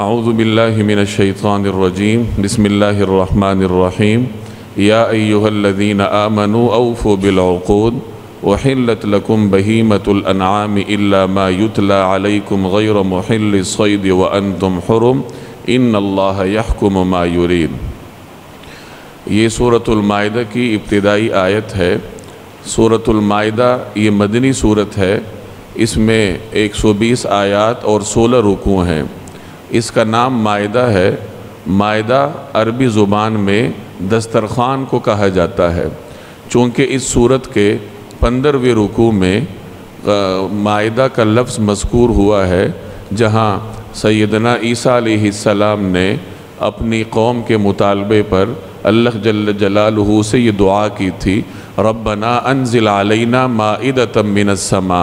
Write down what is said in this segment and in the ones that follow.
अऊज़बिल्लिमिनशैतानरजीम बसमीम या अയ്युहल्लज़ीन आमनु औफ़ु बिलउक़ूद वहिल्लत लकुम बहीमतुलअनआम इल्ला मा युतला अलैकुम गैर मुहिल्लिस सैद व अंतुम हुरुम इन्नल्लाह यहकुम मा ये सूरतुल की इब्तदाई आयत है सूरतुल ये मदनी सूरत है इसमें 120 आयत और 16 रुकू हैं इसका नाम मायदा है। मायदा अरबी ज़ुबान में दस्तरख़ान को कहा जाता है। चूँकि इस सूरत के पंद्रहवें रुकू में मायदा का लफ्ज़ मज़कूर हुआ है, जहाँ सैदना ईसा ने अपनी कौम के मुतालबे पर अल्लाह जल्ल जलालहू से ये दुआ की थी, रब्बना अनजिल अलैना माइदतम मिनस्समा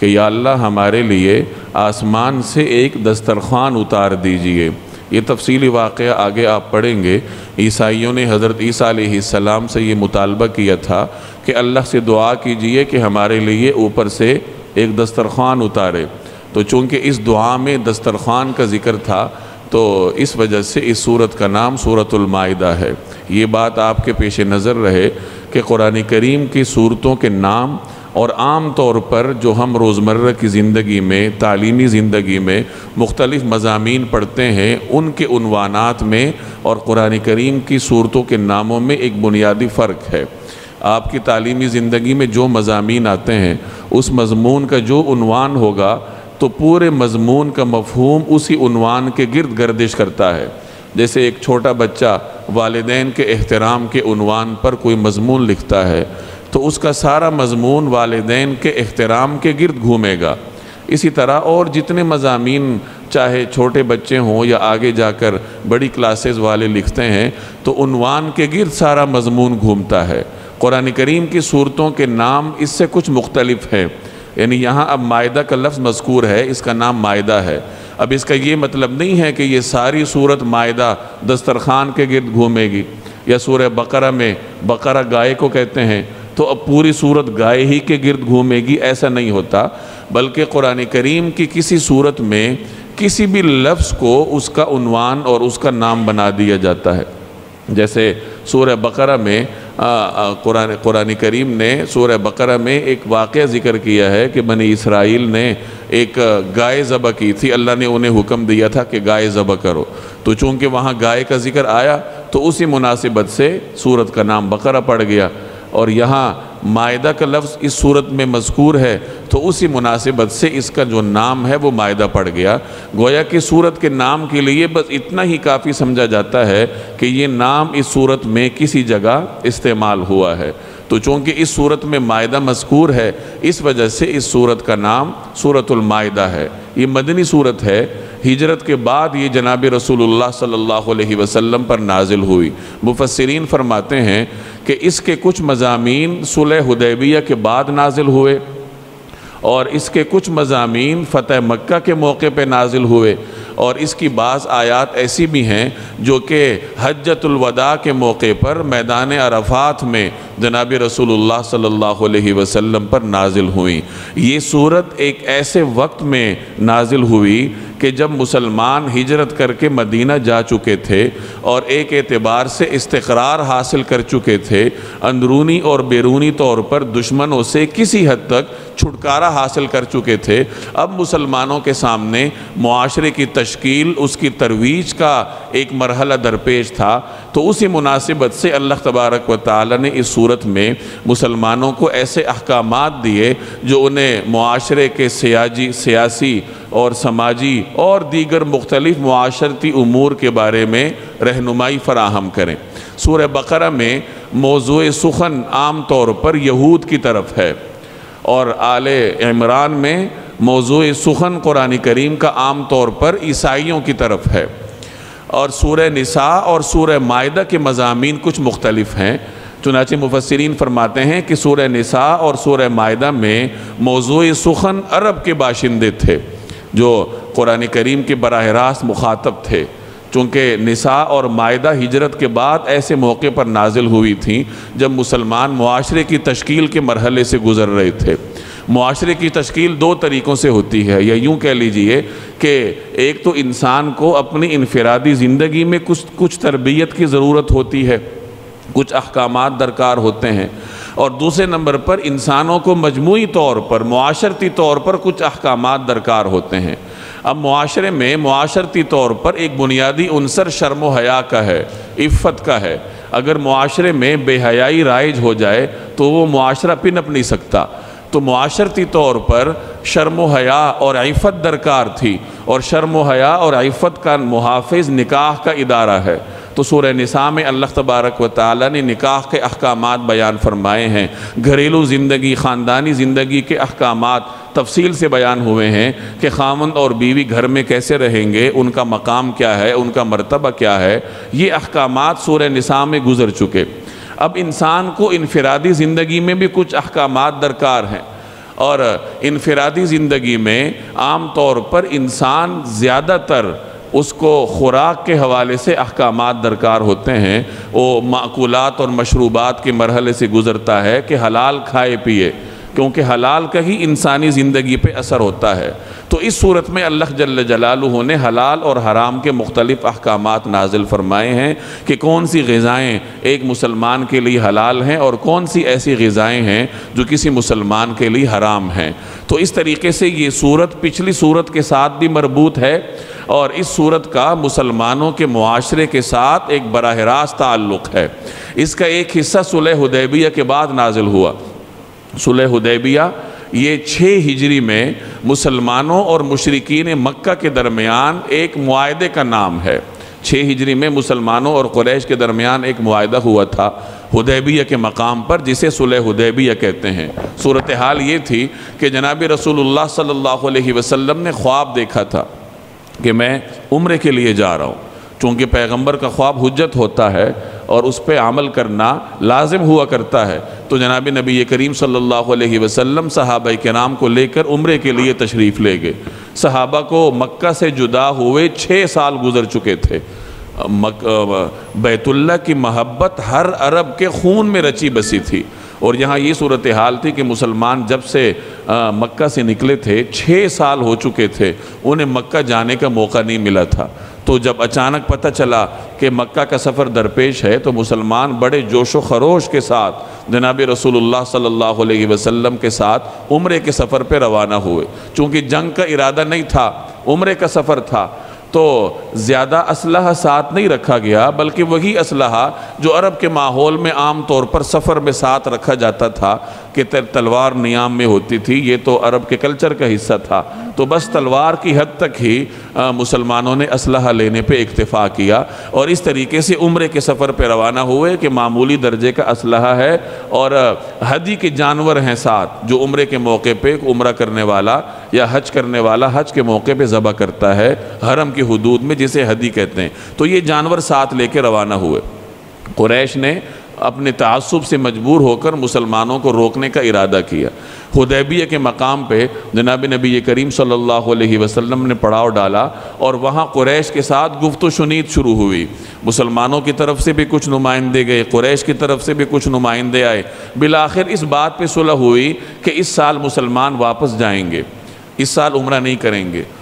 कि या अल्लाह हमारे लिए आसमान से एक दस्तरखान उतार दीजिए। ये तफसीली वाक़ आगे आप पढ़ेंगे। ईसाइयों ने हज़रत ईसा सलाम से ये मुतालबा किया था कि अल्लाह से दुआ कीजिए कि हमारे लिए ऊपर से एक दस्तरखान उतारे। तो चूँकि इस दुआ में दस्तरखान का ज़िक्र था तो इस वजह से इस सूरत का नाम सूरतुलमाइदा है। ये बात आपके पेश नज़र रहे कि कुरान करीम की सूरतों के नाम और आम तौर पर जो हम रोज़मर्रा की ज़िंदगी में, तालीमी ज़िंदगी में मुख्तलिफ़ मजामी पढ़ते हैं, उनके उनवानात में और कुरान करीम की सूरतों के नामों में एक बुनियादी फ़र्क है। आपकी तालीमी ज़िंदगी में जो मजामी आते हैं, उस मजमून का जो उनवान होगा तो पूरे मजमून का मफहूम उसी उनवान के गिरद गर्दिश करता है। जैसे एक छोटा बच्चा वालदेन के एहतराम के उनवान पर कोई मजमून लिखता है तो उसका सारा मजमून वालदेन के अहतराम के गिरद घूमेगा। इसी तरह और जितने मजामी चाहे छोटे बच्चे हों या आगे जाकर बड़ी क्लासेस वाले लिखते हैं तो उनवान के गिरद सारा मजमून घूमता है। कुरान करीम की सूरतों के नाम इससे कुछ मुख्तलिफ़ है। यानी यहाँ अब मायदा का लफ्ज़ मजकूर है, इसका नाम मायदा है। अब इसका ये मतलब नहीं है कि ये सारी सूरत मायदा दस्तरखान के गिरद घूमेगी। या सूर्य बकरा में बकरा गाय को कहते हैं तो अब पूरी सूरत गाय ही के गिरद घूमेगी, ऐसा नहीं होता। बल्कि कुरान करीम की किसी सूरत में किसी भी लफ्ज़ को उसका उनवान और उसका नाम बना दिया जाता है। जैसे सूर्य बकरा में कुरान करीम ने सूर्य बकरा में एक वाक़ ज़िक्र किया है कि बनी इसराइल ने एक गाय ज़बह की थी। अल्लाह ने उन्हें हुक्म दिया था कि गाय ज़बह करो। तो चूँकि वहाँ गाय का ज़िक्र आया तो उसी मुनासिबत से सूरत का नाम बकरा पड़ गया। और यहाँ मायदा का लफ्ज़ इस सूरत में मजकूर है तो उसी मुनासिबत से इसका जो नाम है वो मायदा पड़ गया। गोया कि सूरत के नाम के लिए बस इतना ही काफ़ी समझा जाता है कि ये नाम इस सूरत में किसी जगह इस्तेमाल हुआ है। तो चूँकि इस सूरत में मायदा मजकूर है, इस वजह से इस सूरत का नाम सूरतुलमायदा है। ये मदनी सूरत है हिजरत के बाद ये जनाब रसूलुल्लाह सल्लल्लाहु अलैहि वसल्लम पर नाजिल हुई। मुफसरीन फरमाते हैं कि इसके कुछ मजामी सुलह हुदैबिया के बाद नाजिल हुए और इसके कुछ मजामी फ़तेह मक्का के मौके पर नाजिल हुए और इसकी बाज़ आयात ऐसी भी हैं जो कि हजतुलवदा के मौके पर मैदान अरफात में जनाब रसूलुल्लाह सल्लल्लाहु अलैहि वसल्लम पर नाजिल हुई। ये सूरत एक ऐसे वक्त में नाजिल हुई कि जब मुसलमान हिजरत करके मदीना जा चुके थे और एक एतबार से इस्तरार हासिल कर चुके थे, अंदरूनी और बैरूनी तौर पर दुश्मनों से किसी हद तक छुटकारा हासिल कर चुके थे। अब मुसलमानों के सामने माशरे की तश्कील, उसकी तरवीज का एक मरहला दरपेश था। तो उसी मुनासिबत से अल्लाह तबारक व ताली ने इस सूरत में मुसलमानों को ऐसे अहकाम दिए जो उन्हें माशरे के सियाजी, सियासी और समाजी और दीगर मुख्तलिफ़ माशरती अमूर के बारे में रहनुमाई फ़राहम करें। सूर बकरा में मौजू सुखन आम तौर पर यहूद की तरफ़ है और आल इमरान में मौजू सुखन कुरान करीम का आम तौर पर ईसाइयों की तरफ़ है। और सूर निसा और सूर मायदा के मजामी कुछ मुख्तलिफ़ हैं। चुनाचे मुफसरीन फरमाते हैं कि सूर निसा और सूर मायदा में मौजू सुखन अरब के बाशिंदे थे। जो कुरान करीम के बरह रास्त मुखातब थे। चूँकि निसा और मायदा हिजरत के बाद ऐसे मौके पर नाजिल हुई थी, जब मुसलमान माशरे की तश्कील के मरहले से गुज़र रहे थे। माशरे की तश्कील दो तरीक़ों से होती है। या यूँ कह लीजिए कि एक तो इंसान को अपनी इनफरादी ज़िंदगी में कुछ कुछ तरबियत की ज़रूरत होती है। कुछ अहकाम दरकार होते हैं। और दूसरे नंबर पर इंसानों को मजमू तौर पर माशरती तौर पर कुछ अहकाम दरकार होते हैं। अब माशरे में माशरती तौर पर एक बुनियादी अनसर शर्म हया का है, इफ़्फ़त का है। अगर माशरे में बेहयाई राइज हो जाए तो वो माशरा पिनप नहीं सकता। तो माशरती तौर पर शर्म हया और आफ़त दरकार थी, और शर्म हया और आफ़त का मुहाफ़ निकाह का इदारा है। तो सूर निसा में अल्लाह तबारक व ताली ने निकाह के अहकाम बयान फरमाए हैं। घरेलू ज़िंदगी, ख़ानदानी ज़िंदगी के अहकाम तफसील से बयान हुए हैं कि खामंद और बीवी घर में कैसे रहेंगे, उनका मकाम क्या है, उनका मरतबा क्या है। ये अहकाम सूर निसा में गुज़र चुके। अब इंसान को इनफरादी ज़िंदगी में भी कुछ अहकाम दरकार हैं और इनफरादी ज़िंदगी में आम तौर पर इंसान ज़्यादातर उसको ख़ुराक के हवाले से अहकाम दरकार होते हैं। वो माकूलत और मशरूबात के मरहले से गुज़रता है कि हलाल खाए पिए। क्योंकि हलाल का ही इंसानी ज़िंदगी पे असर होता है। तो इस सूरत में अल्लाह जल जलालू ने हलाल और हराम के मुख्तलिफ़ अहकाम नाजिल फरमाए हैं कि कौन सी गज़ाएँ एक मुसलमान के लिए हलाल हैं और कौन सी ऐसी गज़ाएँ हैं जो किसी मुसलमान के लिए हराम हैं। तो इस तरीके से ये सूरत पिछली सूरत के साथ भी मरबूत है और इस सूरत का मुसलमानों के मुआरे के साथ एक बरह रास्त ताल्लुक़ है। इसका एक हिस्सा सुलह हुदैबिया के बाद नाजिल हुआ। सुलह हुदैबिया, ये छः हिजरी में मुसलमानों और मशरकिन मक्का के दरमियान एक माहदे का नाम है। छः हिजरी में मुसलमानों और क्रैश के दरमियान एक माहदा हुआ था, हुदैबिया के मकाम पर, जिसे सुलह हुदैबिया कहते हैं। सूरत हाल ये थी कि जनाब रसूलुल्लाह सल्लल्लाहु अलैहि वसल्लम ने ख्वाब देखा था कि मैं उम्र के लिए जा रहा हूँ, चूँकि पैगंबर का ख्वाब हजत होता है और उस पर अमल करना लाजिम हुआ करता है। तो जनाब नबी करीम सल्लल्लाहु अलैहि वसल्लम सहाबा के नाम को लेकर उम्र के लिए तशरीफ़ ले गए। सहाबा को मक्का से जुदा हुए छः साल गुजर चुके थे। बैतुल्ला की महब्बत हर अरब के खून में रची बसी थी। और यहाँ ये सूरत हाल थी कि मुसलमान जब से मक्का से निकले थे छः साल हो चुके थे, उन्हें मक्का जाने का मौका नहीं मिला था। तो जब अचानक पता चला कि मक्का का सफ़र दरपेश है तो मुसलमान बड़े जोश व खरोश के साथ, जनाब रसूलुल्लाह सल्लल्लाहु अलैहि वसल्लम के साथ उम्र के सफ़र पर रवाना हुए। चूँकि जंग का इरादा नहीं था, उम्र का सफ़र था तो ज़्यादा असलहा साथ नहीं रखा गया, बल्कि वही असलहा जो अरब के माहौल में आम तौर पर सफ़र में साथ रखा जाता था। कि तलवार नियाम में होती थी, ये तो अरब के कल्चर का हिस्सा था। तो बस तलवार की हद तक ही मुसलमानों ने असलहा लेने पे इक्तफ़ा किया और इस तरीके से उम्र के सफ़र पर रवाना हुए कि मामूली दर्जे का असलहा है और हदी के जानवर हैं साथ जो उम्र के मौके पे उम्र करने वाला या हज करने वाला, हज के मौके पे ज़बह करता है, हरम की हदूद में जिसे हदी कहते हैं। तो ये जानवर साथ लेके रवाना हुए। कुरैश ने अपने तसब से मजबूर होकर मुसलमानों को रोकने का इरादा किया। हुदैबिया के मकाम पे जनाब नबी करीम सल्लल्लाहु वसल्लम ने पड़ाव डाला और वहाँ कुरैश के साथ गुफ्त शुनीत शुरू हुई। मुसलमानों की तरफ़ से भी कुछ नुमाइंदे गए, कुरैश की तरफ़ से भी कुछ नुमाइंदे आए। बिलाखिर इस बात पर सुलह हुई कि इस साल मुसलमान वापस जाएँगे। इस साल उम्र नहीं करेंगे।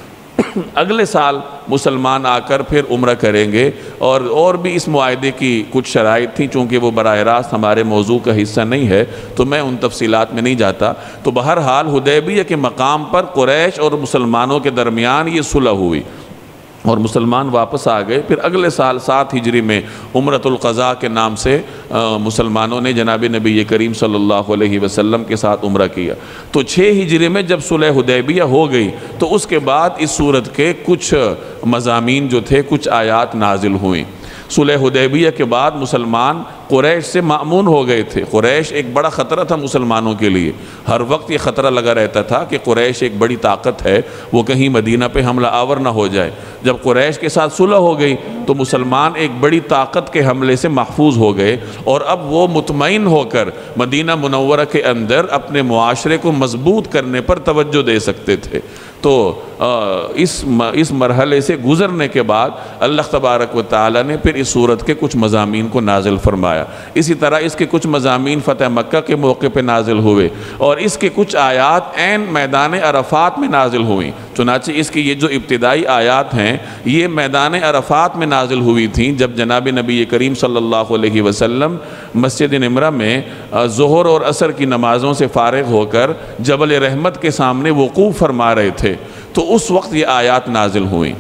अगले साल मुसलमान आकर फिर उम्र करेंगे। और और भी इस माहे की कुछ शराइ थी, चूँकि वो बरह रास्त हमारे मौजू का हिस्सा नहीं है तो मैं उन तफसीत में नहीं जाता। तो बहरहाल, हदैबिया के मकाम पर क्रैश और मुसलमानों के दरमियान ये सुलह हुई। और मुसलमान वापस आ गए। फिर अगले साल सात हिजरी में उम्रतुल्क़ा के नाम से मुसलमानों ने जनाब नबी करीम सल्लल्लाहु अलैहि वसल्लम के साथ उम्र किया। तो छः हिजरी में जब सुलह हुदैबिया हो गई तो उसके बाद इस सूरत के कुछ मजामी जो थे, कुछ आयात नाजिल हुई। सुलह हुदैबिया के बाद मुसलमान क़ुरैश से मामून हो गए थे। क़ुरैश एक बड़ा ख़तरा था मुसलमानों के लिए। हर वक्त ये ख़तरा लगा रहता था कि क़ुरैश एक बड़ी ताकत है, वो कहीं मदीना पे हमला आवर ना हो जाए। जब क़ुरैश के साथ सुलह हो गई तो मुसलमान एक बड़ी ताकत के हमले से महफूज हो गए और अब वो मुतमिन होकर मदीना मुनवरा के अंदर अपने माशरे को मज़बूत करने पर तवज्जो दे सकते थे। तो इस इस मरहले से गुज़रने के बाद अल्लाह तबारक व ताली ने फिर इस सूरत के कुछ मजामी को नाजिल फरमाया। फरमाया इसी तरह इसके कुछ मजामी फ़तेह मक्का के मौके पर नाजिल हुए और इसके कुछ आयात एन मैदान अरफात में नाजिल हुई। चुनाचे इसकी ये जो इब्तदाई आयात हैं, ये मैदान अरफात में नाजिल हुई थी जब जनाब नबी करीम अलैहि वसल्लम मस्जिद नमरा में ज़ोहर और असर की नमाज़ों से फारग होकर जबल रहमत के सामने वकूफ़ फरमा रहे थे तो उस वक्त ये आयात नाजिल हुई।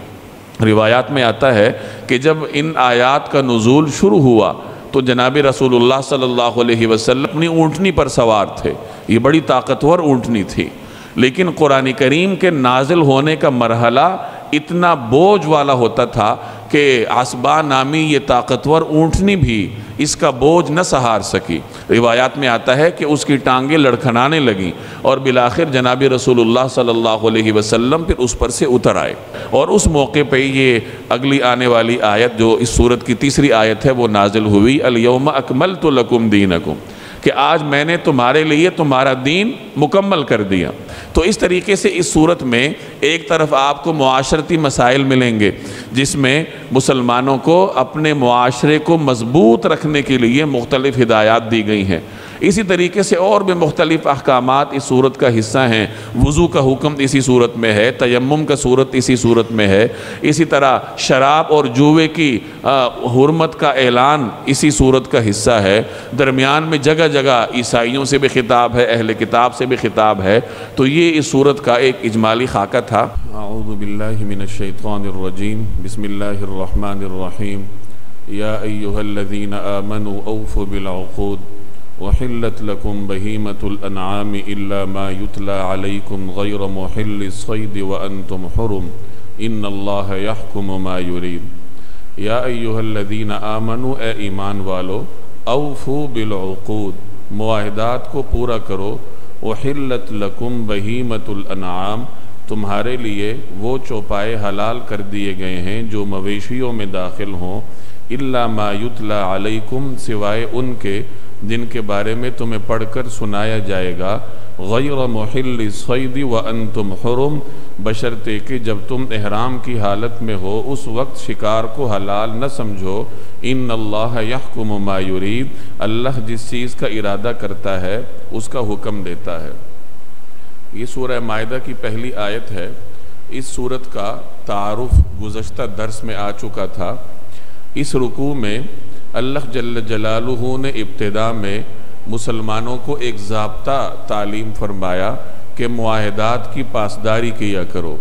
रिवायात में आता है कि जब इन आयात का नज़ुल शुरू हुआ तो जनाब रसूलुल्लाह सल्लल्लाहु अलैहि वसल्लम अपनी ऊँटनी पर सवार थे। ये बड़ी ताकतवर ऊँटनी थी। लेकिन कुरान करीम के नाजिल होने का मरहला इतना बोझ वाला होता था कि आसबा नामी ये ताकतवर ऊँटनी भी इसका बोझ न सहार सकी। रिवायात में आता है कि उसकी टांगें लड़खनाने लगीं और बिलाखिर जनाब रसूलुल्लाह सल्लल्लाहु अलैहि वसल्लम फिर उस पर से उतर आए। और उस मौके पे ये अगली आने वाली आयत जो इस सूरत की तीसरी आयत है, वो नाजिल हुई अलयम अकमल तो लकुम दीनकुम। कि आज मैंने तुम्हारे लिए तुम्हारा दीन मुकम्मल कर दिया। तो इस तरीके से इस सूरत में एक तरफ़ आपको मुआशरती मसाइल मिलेंगे, जिसमें मुसलमानों को अपने मुआशरे को मज़बूत रखने के लिए मुख्तलिफ़ हिदायत दी गई हैं। इसी तरीके से और भी मुख्तलिफ़ अहकाम इस सूरत का हिस्सा हैं। वज़ू का हुक्म इसी सूरत में है तयम का सूरत इसी सूरत में है। इसी तरह शराब और जुए की हरमत का ऐलान इसी सूरत का हिस्सा है। दरमियान में जगह जगह ईसाइयों से भी खिताब है, अहल किताब से भी खिताब है। तो ये इस सूरत का एक इजमाली खाका था। आउज़बिल्लिमिनशैतानिर्रजीम बिस्मिल्लाहिर्रहमानिर्रहीम या अय्युहल्लज़ीन आमनु औफ़ु बिलउक़ूद वहिल्लत लकुम बहीमतुलनाम इल्ला युतला अलैकुम गैर मुहिल सैद व अंतुम हुरुम इन अल्लाह यहकुम मा युरीद या अय्युहल्लदीन आमनु ए ईमान वालो औफू बिलउक़ूद मुआहदात को पूरा करो वहिल्लत लकुम बहीमतुलनाम तुम्हारे लिए वो चौपाए हलाल कर दिए गए हैं जो मवेशियों में दाखिल हों इल्ला मायुतला अलैकुम सिवाय उनके जिनके बारे में तुम्हें पढ़कर सुनाया जाएगा, गैर महिल सईदी व अन तुम हरम बशरते कि जब तुम एहराम की हालत में हो, उस वक्त शिकार को हलाल न समझो। इन अल्लाह यहकुम मायूरीद अल्लाह जिस चीज़ का इरादा करता है, उसका हुक्म देता है। ये सूरह मायदा की पहली आयत है। इस सूरत का तारुफ गुज्त दर्स में आ चुका था। इस रुकू में अल्लाह जल्ल जलालुहु ने इब्तदा में मुसलमानों को एक जबता तालीम फरमाया कि माहदात की पासदारी किया करो।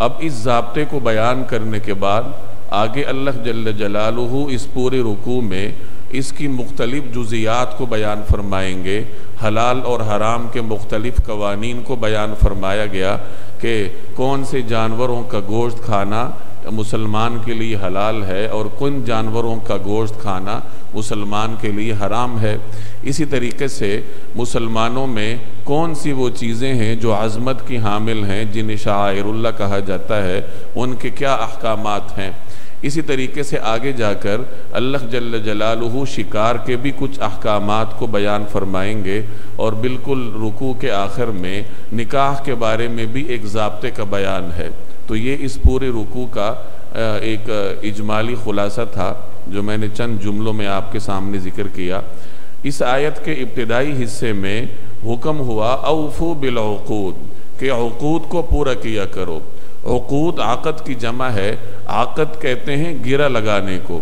अब इस जबते को बयान करने के बाद आगे अल्लाह जल्ल जलालुहु इस पूरे रुकू में इसकी मुख्तलिफ़ जुजियात को बयान फरमाएँगे। हलाल और हराम के मुख्तलिफ़ कवानीन को बयान फरमाया गया कि कौन से जानवरों का गोश्त खाना मुसलमान के लिए हलाल है और किन जानवरों का गोश्त खाना मुसलमान के लिए हराम है। इसी तरीके से मुसलमानों में कौन सी वो चीज़ें हैं जो आज़मत की हामिल हैं, जिन्हें शायरुल्ला कहा जाता है, उनके क्या अहकाम हैं? इसी तरीके से आगे जाकर अल्लाह जल्ल जलालहू शिकार के भी कुछ अहकाम को बयान फरमाएँगे और बिल्कुल रुकू के आखिर में निकाह के बारे में भी एक जबते का बयान है। तो ये इस पूरे रुकू का एक इजमाली खुलासा था, जो मैंने चंद जुमलों में आपके सामने ज़िक्र किया। इस आयत के इब्तदाई हिस्से में हुक्म हुआ, अवफू बिलूद के अकूद को पूरा किया करो। अकूद आकत की जमा है। आकत कहते हैं गिरा लगाने को।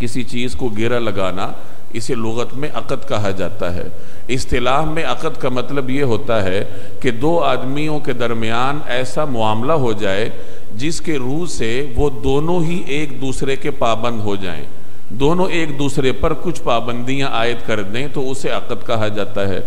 किसी चीज़ को गिरा लगाना इसे लगत में अकद कहा जाता है। इस्तेलाह में अकद का मतलब ये होता है कि दो आदमियों के दरमियान ऐसा मामला हो जाए जिसके रूह से वो दोनों ही एक दूसरे के पाबंद हो जाएँ। दोनों एक दूसरे पर कुछ पाबंदियाँ आयद कर दें तो उसे अकद कहा जाता है।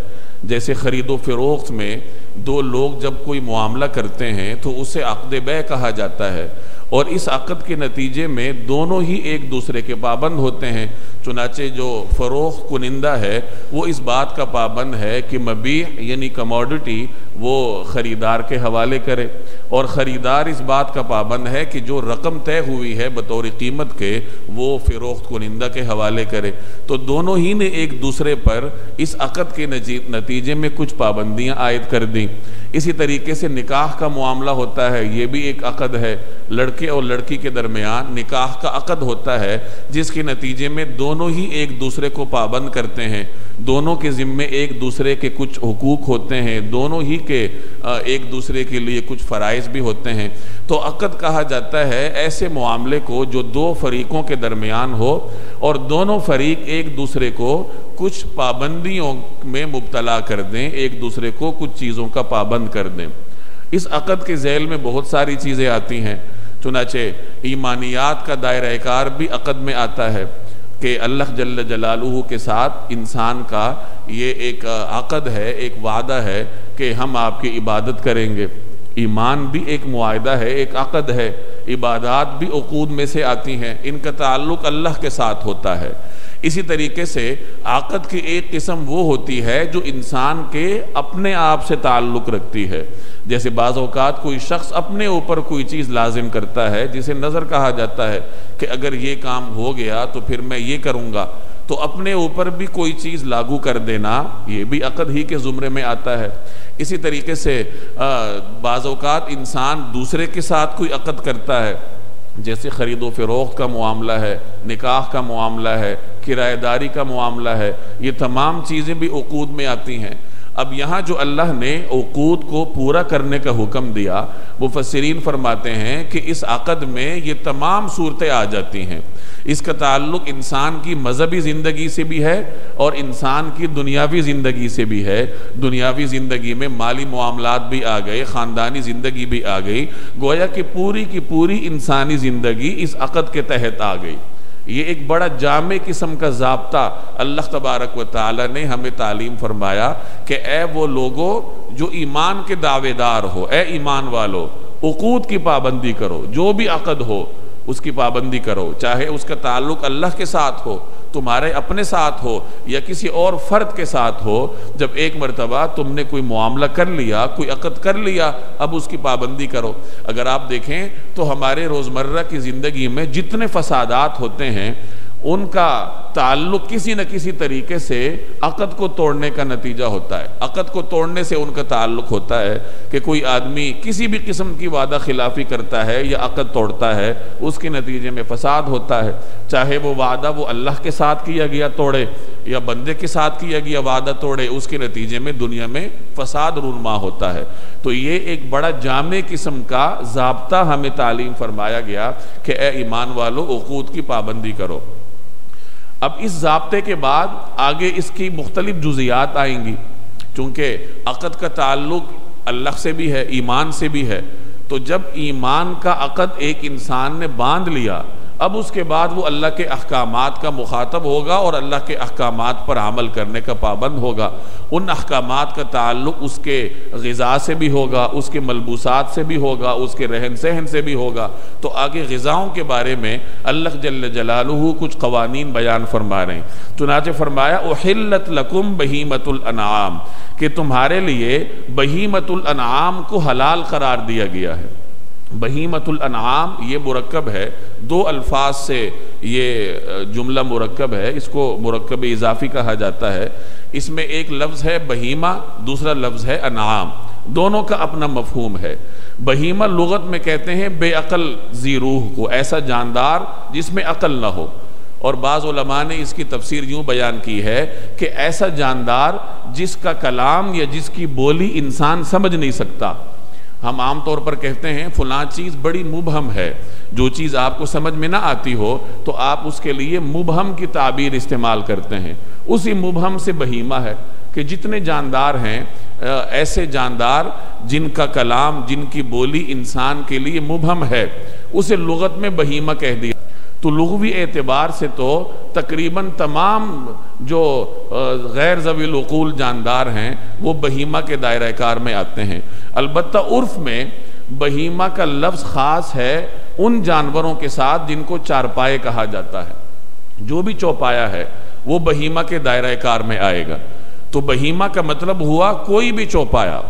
जैसे ख़रीदो फ़रोख्त में दो लोग जब कोई मामला करते हैं तो उसे अकद बै कहा जाता है। और इस अक़द के नतीजे में दोनों ही एक दूसरे के पाबंद होते हैं। चुनाचे जो फ़रोख कुनिंदा है, वो इस बात का पाबंद है कि मबी यानी कमोडिटी वो ख़रीदार के हवाले करे। और ख़रीदार इस बात का पाबंद है कि जो रकम तय हुई है बतौर कीमत के, वो फ़रोख्त कुनिंदा के हवाले करे। तो दोनों ही ने एक दूसरे पर इस अक़द के नतीजे में कुछ पाबंदियाँ आयद कर दी। इसी तरीके से निकाह का मामला होता है, ये भी एक अकद है। लड़के और लड़की के दरमियान निकाह का अकद होता है, जिसके नतीजे में दोनों ही एक दूसरे को पाबंद करते हैं। दोनों के ज़िम्मे एक दूसरे के कुछ हकूक़ होते हैं, दोनों ही के एक दूसरे के लिए कुछ फ़रज़ भी होते हैं। तो अकद कहा जाता है, ऐसे मामले को जो दो फरीक़ों के दरमियान हो और दोनों फरीक एक दूसरे को कुछ पाबंदियों में मुबतला कर दें, एक दूसरे को कुछ चीज़ों का पाबंद कर दें। इस अकद के जैल में बहुत सारी चीज़ें आती हैं, चुनाचे ईमानियात का दायरा कार भी अकद में आता है। कि अल्लाह जल्ल जलालू के साथ इंसान का ये एक अकद है, एक वादा है कि हम आपकी इबादत करेंगे। ईमान भी एक मुआदा है, एक अकद है। इबादत भी अकूद में से आती हैं। इनका ताल्लुक अल्लाह के साथ होता है। इसी तरीके से आकद की एक किस्म वो होती है जो इंसान के अपने आप से ताल्लुक़ रखती है। जैसे बाज़ अवकात कोई शख्स अपने ऊपर कोई चीज़ लाजिम करता है, जिसे नज़र कहा जाता है कि अगर ये काम हो गया तो फिर मैं ये करूँगा। तो अपने ऊपर भी कोई चीज़ लागू कर देना, ये भी अकद ही के ज़ुमरे में आता है। इसी तरीके से बाज़ात इंसान दूसरे के साथ कोई अकद करता है। जैसे ख़रीदो फ़रोख्त का मामला है, निकाह का मामला है, किराएदारी का मामला है, ये तमाम चीज़ें भी अकूद में आती हैं। अब यहाँ जो अल्लाह ने अकूद को पूरा करने का हुक्म दिया वो फसरीन फरमाते हैं कि इस अकद में ये तमाम सूरतें आ जाती हैं। इसका ताल्लुक इंसान की मजहबी ज़िंदगी से भी है और इंसान की दुनियावी ज़िंदगी से भी है। दुनियावी ज़िंदगी में माली मामलात भी आ गए, ख़ानदानी ज़िंदगी भी आ गई। गोया कि पूरी की पूरी इंसानी ज़िंदगी इस अक़द के तहत आ गई। ये एक बड़ा जाम किस्म का जबता अल्लाह तबारक व ताली ने हमें तालीम फरमाया कि ए वो लोगो जो ईमान के दावेदार हो, ए ईमान वालो, उकूद की पाबंदी करो, जो भी अकद हो, उसकी पाबंदी करो, चाहे उसका ताल्लुक अल्लाह के साथ हो तुम्हारे अपने साथ हो या किसी और फर्द के साथ हो, जब एक मरतबा तुमने कोई मामला कर लिया, कोई अकद कर लिया, अब उसकी पाबंदी करो। अगर आप देखें तो हमारे रोज़मर्रा की ज़िंदगी में जितने फसादात होते हैं उनका ताल्लुक किसी न किसी तरीके से अकद को तोड़ने का नतीजा होता है। अकद को तोड़ने से उनका ताल्लुक होता है कि कोई आदमी किसी भी किस्म की वादा खिलाफी करता है या अकद तोड़ता है, उसके नतीजे में फसाद होता है। चाहे वो वादा वो अल्लाह के साथ किया गया तोड़े या बंदे के साथ किया गया वादा तोड़े, उसके नतीजे में दुनिया में फसाद रूनमा होता है। तो ये एक बड़ा जाम किस्म का जबता हमें तालीम फरमाया गया कि ए ईमान वालों अकूद की पाबंदी करो। अब इस जबते के बाद आगे इसकी मुख्तलिफ़ जुजियात आएँगी, चूँकि अक़द का ताल्लुक अल्लाह से भी है, ईमान से भी है। तो जब ईमान का अक़द एक इंसान ने बाँध लिया अब उसके बाद वो अल्लाह के अहकाम का मुखातब होगा और अल्लाह के अहकाम पर अमल करने का पाबंद होगा। उन अहकाम का ताल्लुक उसके गज़ा से भी होगा, उसके मलबूसात से भी होगा, उसके रहन सहन से भी होगा। तो आगे गज़ाओं के बारे में अल्लाह जल जलालू कुछ कवानीन बयान फरमा रहे हैं। चुनाच फरमाया ओहिल्लत लकुम बहीमतुलनाम कि तुम्हारे लिए बहीमतुलनाम को हलाल करार दिया गया है। बहीमतुलनाम ये मुरकब है। दो अल्फाज से ये जुमला मुरकब है। इसको मुरकब इजाफी कहा जाता है। इसमें एक लफ्ज़ है बहीमा, दूसरा लफ्ज़ है अनाम दोनों का अपना मफहूम है। बहीमा लगत में कहते हैं बेअल जी रूह को, ऐसा जानदार जिसमें अकल ना हो। और बाज़ ने इसकी तफसीर यूँ बयान की है कि ऐसा जानदार जिसका कलाम या जिसकी बोली इंसान समझ नहीं सकता। हम आमतौर पर कहते हैं, फलां चीज़ बड़ी मुबहम है। जो चीज़ आपको समझ में ना आती हो तो आप उसके लिए मुबहम की ताबीर इस्तेमाल करते हैं। उसी मुबहम से बहीमा है कि जितने जानदार हैं ऐसे जानदार जिनका कलाम, जिनकी बोली इंसान के लिए मुबहम है, उसे लगत में बहीमा कह दिया। तो लघवी एतबार से तो तकरीबन तमाम जो गैर जवीलूल जानदार हैं, वो बहीमा के दायरा कार में आते हैं। अलबत् उर्फ़ में बहीमा का लफ्ज़ ख़ास है उन जानवरों के साथ जिनको चारपाए कहा जाता है। जो भी चौपाया है, वो बहीमा के दायरा कार में आएगा। तो बहीमा का मतलब हुआ कोई भी चौपाया।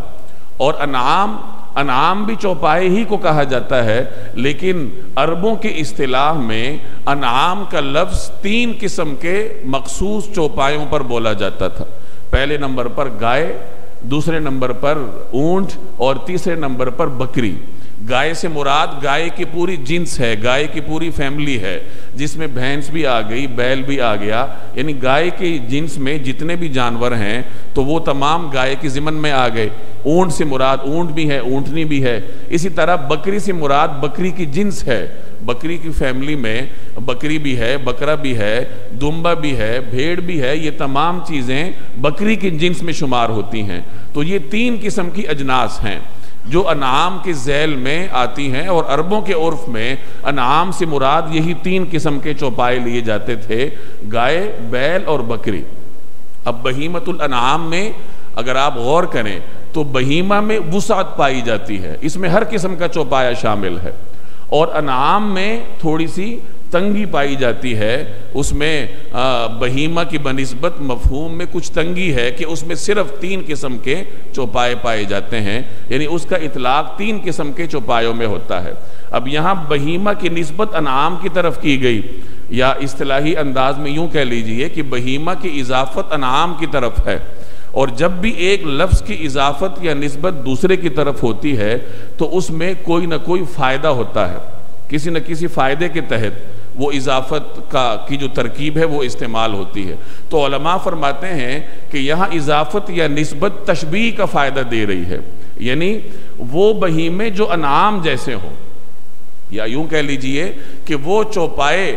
और अनाम अनाम भी चौपाए ही को कहा जाता है, लेकिन अरबों की अतलाह में अनाम का लफ्ज़ तीन किस्म के मखसूस चौपायों पर बोला जाता था। पहले नंबर पर गाय, दूसरे नंबर पर ऊँट और तीसरे नंबर पर बकरी। गाय से मुराद, गाय की पूरी जिन्स है, गाय की पूरी फैमिली है, जिसमें भैंस भी आ गई, बैल भी आ गया, यानी गाय के जिन्स में जितने भी जानवर हैं तो वो तमाम गाय की ज़िमन में आ गए। ऊँट से मुराद, ऊँट भी है, ऊंटनी भी है। इसी तरह बकरी से मुराद, बकरी की जिन्स है। बकरी की फैमिली में बकरी भी है, बकरा भी है, दुम्बा भी है, भेड़ भी है, ये तमाम चीज़ें बकरी की जिन्स में शुमार होती हैं। तो ये तीन किस्म की अजनास हैं। जो अनाम के जैल में आती हैं और अरबों के उर्फ़ में अनाम से मुराद यही तीन किस्म के चौपाए लिए जाते थे, गाय, बैल और बकरी। अब बहीमतुल अनाम में अगर आप गौर करें तो बहीमा में वसात पाई जाती है। इसमें हर किस्म का चौपाया शामिल है। और अनाम में थोड़ी सी तंगी पाई जाती है, उसमें बहीमा की बनस्बत मफहूम में कुछ तंगी है कि उसमें सिर्फ़ तीन किस्म के चौपाए पाए जाते हैं, यानी उसका इतलाक तीन किस्म के चौपायों में होता है। अब यहाँ बहीमा की नस्बत अनाम की तरफ़ की गई, या असलाही अंदाज में यूँ कह लीजिए कि बहीमा की इजाफत अनाम की तरफ़ है, और जब भी एक लफ्ज़ की इजाफत या नस्बत दूसरे की तरफ़ होती है तो उसमें कोई ना कोई फ़ायदा होता है। किसी न किसी फ़ायदे के तहत वो इजाफत का, की जो तरकीब है वो इस्तेमाल होती है। तो फरमाते हैं कि यहाँ इजाफत या नस्बत तशबी का फ़ायदा दे रही है। यानी वो बहीमे जो अनाम जैसे हों, या यूँ कह लीजिए कि वो चौपाए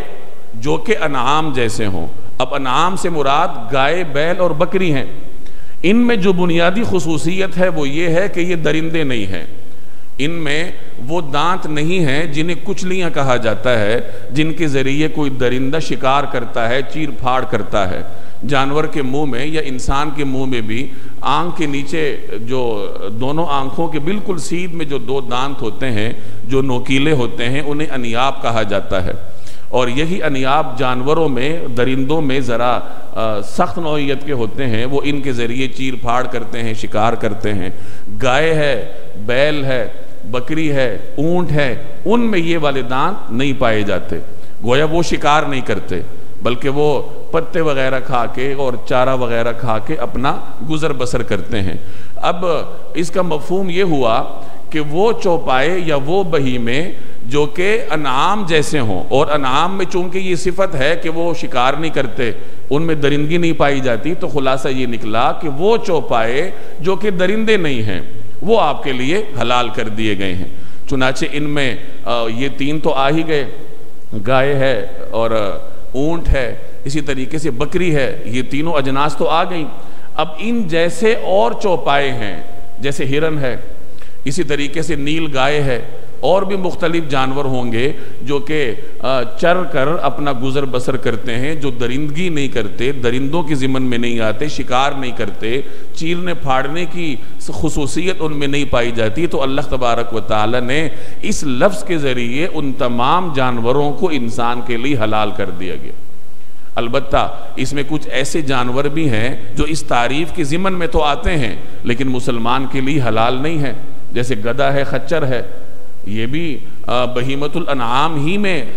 जो कि अनाम जैसे हों। अब अनाम से मुराद गाय, बैल और बकरी हैं। इनमें जो बुनियादी खसूसियत है वो ये है कि ये दरिंदे नहीं हैं। इनमें वो दांत नहीं हैं जिन्हें कुचलियाँ कहा जाता है, जिनके ज़रिए कोई दरिंदा शिकार करता है, चीर फाड़ करता है। जानवर के मुँह में या इंसान के मुँह में भी आँख के नीचे जो दोनों आँखों के बिल्कुल सीध में जो दो दांत होते हैं, जो नोकीले होते हैं, उन्हें अनियाब कहा जाता है। और यही अनियाब जानवरों में, दरिंदों में ज़रा सख्त नौीयत के होते हैं, वो इनके ज़रिए चीर फाड़ करते हैं, शिकार करते हैं। गाय है, बैल है बकरी है, ऊँट है, उनमें ये वाले दांत नहीं पाए जाते। गोया वो शिकार नहीं करते, बल्कि वो पत्ते वगैरह खा के और चारा वगैरह खा के अपना गुजर बसर करते हैं। अब इसका मफहूम ये हुआ कि वो चौपाए या वो बहीमे जो कि अनाम जैसे हों, और अनाम में चूँकि ये सिफत है कि वो शिकार नहीं करते, उनमें दरिंदगी नहीं पाई जाती तो खुलासा ये निकला कि वो चौपाए जो कि दरिंदे नहीं हैं वो आपके लिए हलाल कर दिए गए हैं। चुनाचे इनमें ये तीन तो आ ही गए। गाय है और ऊँट है, इसी तरीके से बकरी है, ये तीनों अजनास तो आ गई। अब इन जैसे और चौपाए हैं, जैसे हिरन है, इसी तरीके से नील गाय है और भी मुख्तलिफ़ जानवर होंगे जो कि चर कर अपना गुजर बसर करते हैं, जो दरिंदगी नहीं करते, दरिंदों के ज़िमन में नहीं आते, शिकार नहीं करते, चीरने फाड़ने की खसूसियत उनमें नहीं पाई जाती तो अल्लाह तबारक व ताली ने इस लफ्ज़ के ज़रिए उन तमाम जानवरों को इंसान के लिए हलाल कर दिया गया। अलबत्ता, इसमें कुछ ऐसे जानवर भी हैं जो इस तारीफ़ के ज़िमन में तो आते हैं, लेकिन मुसलमान के लिए हलाल नहीं है। जैसे गदा है, खच्चर है ये भी बहीमतुल अनाम ही में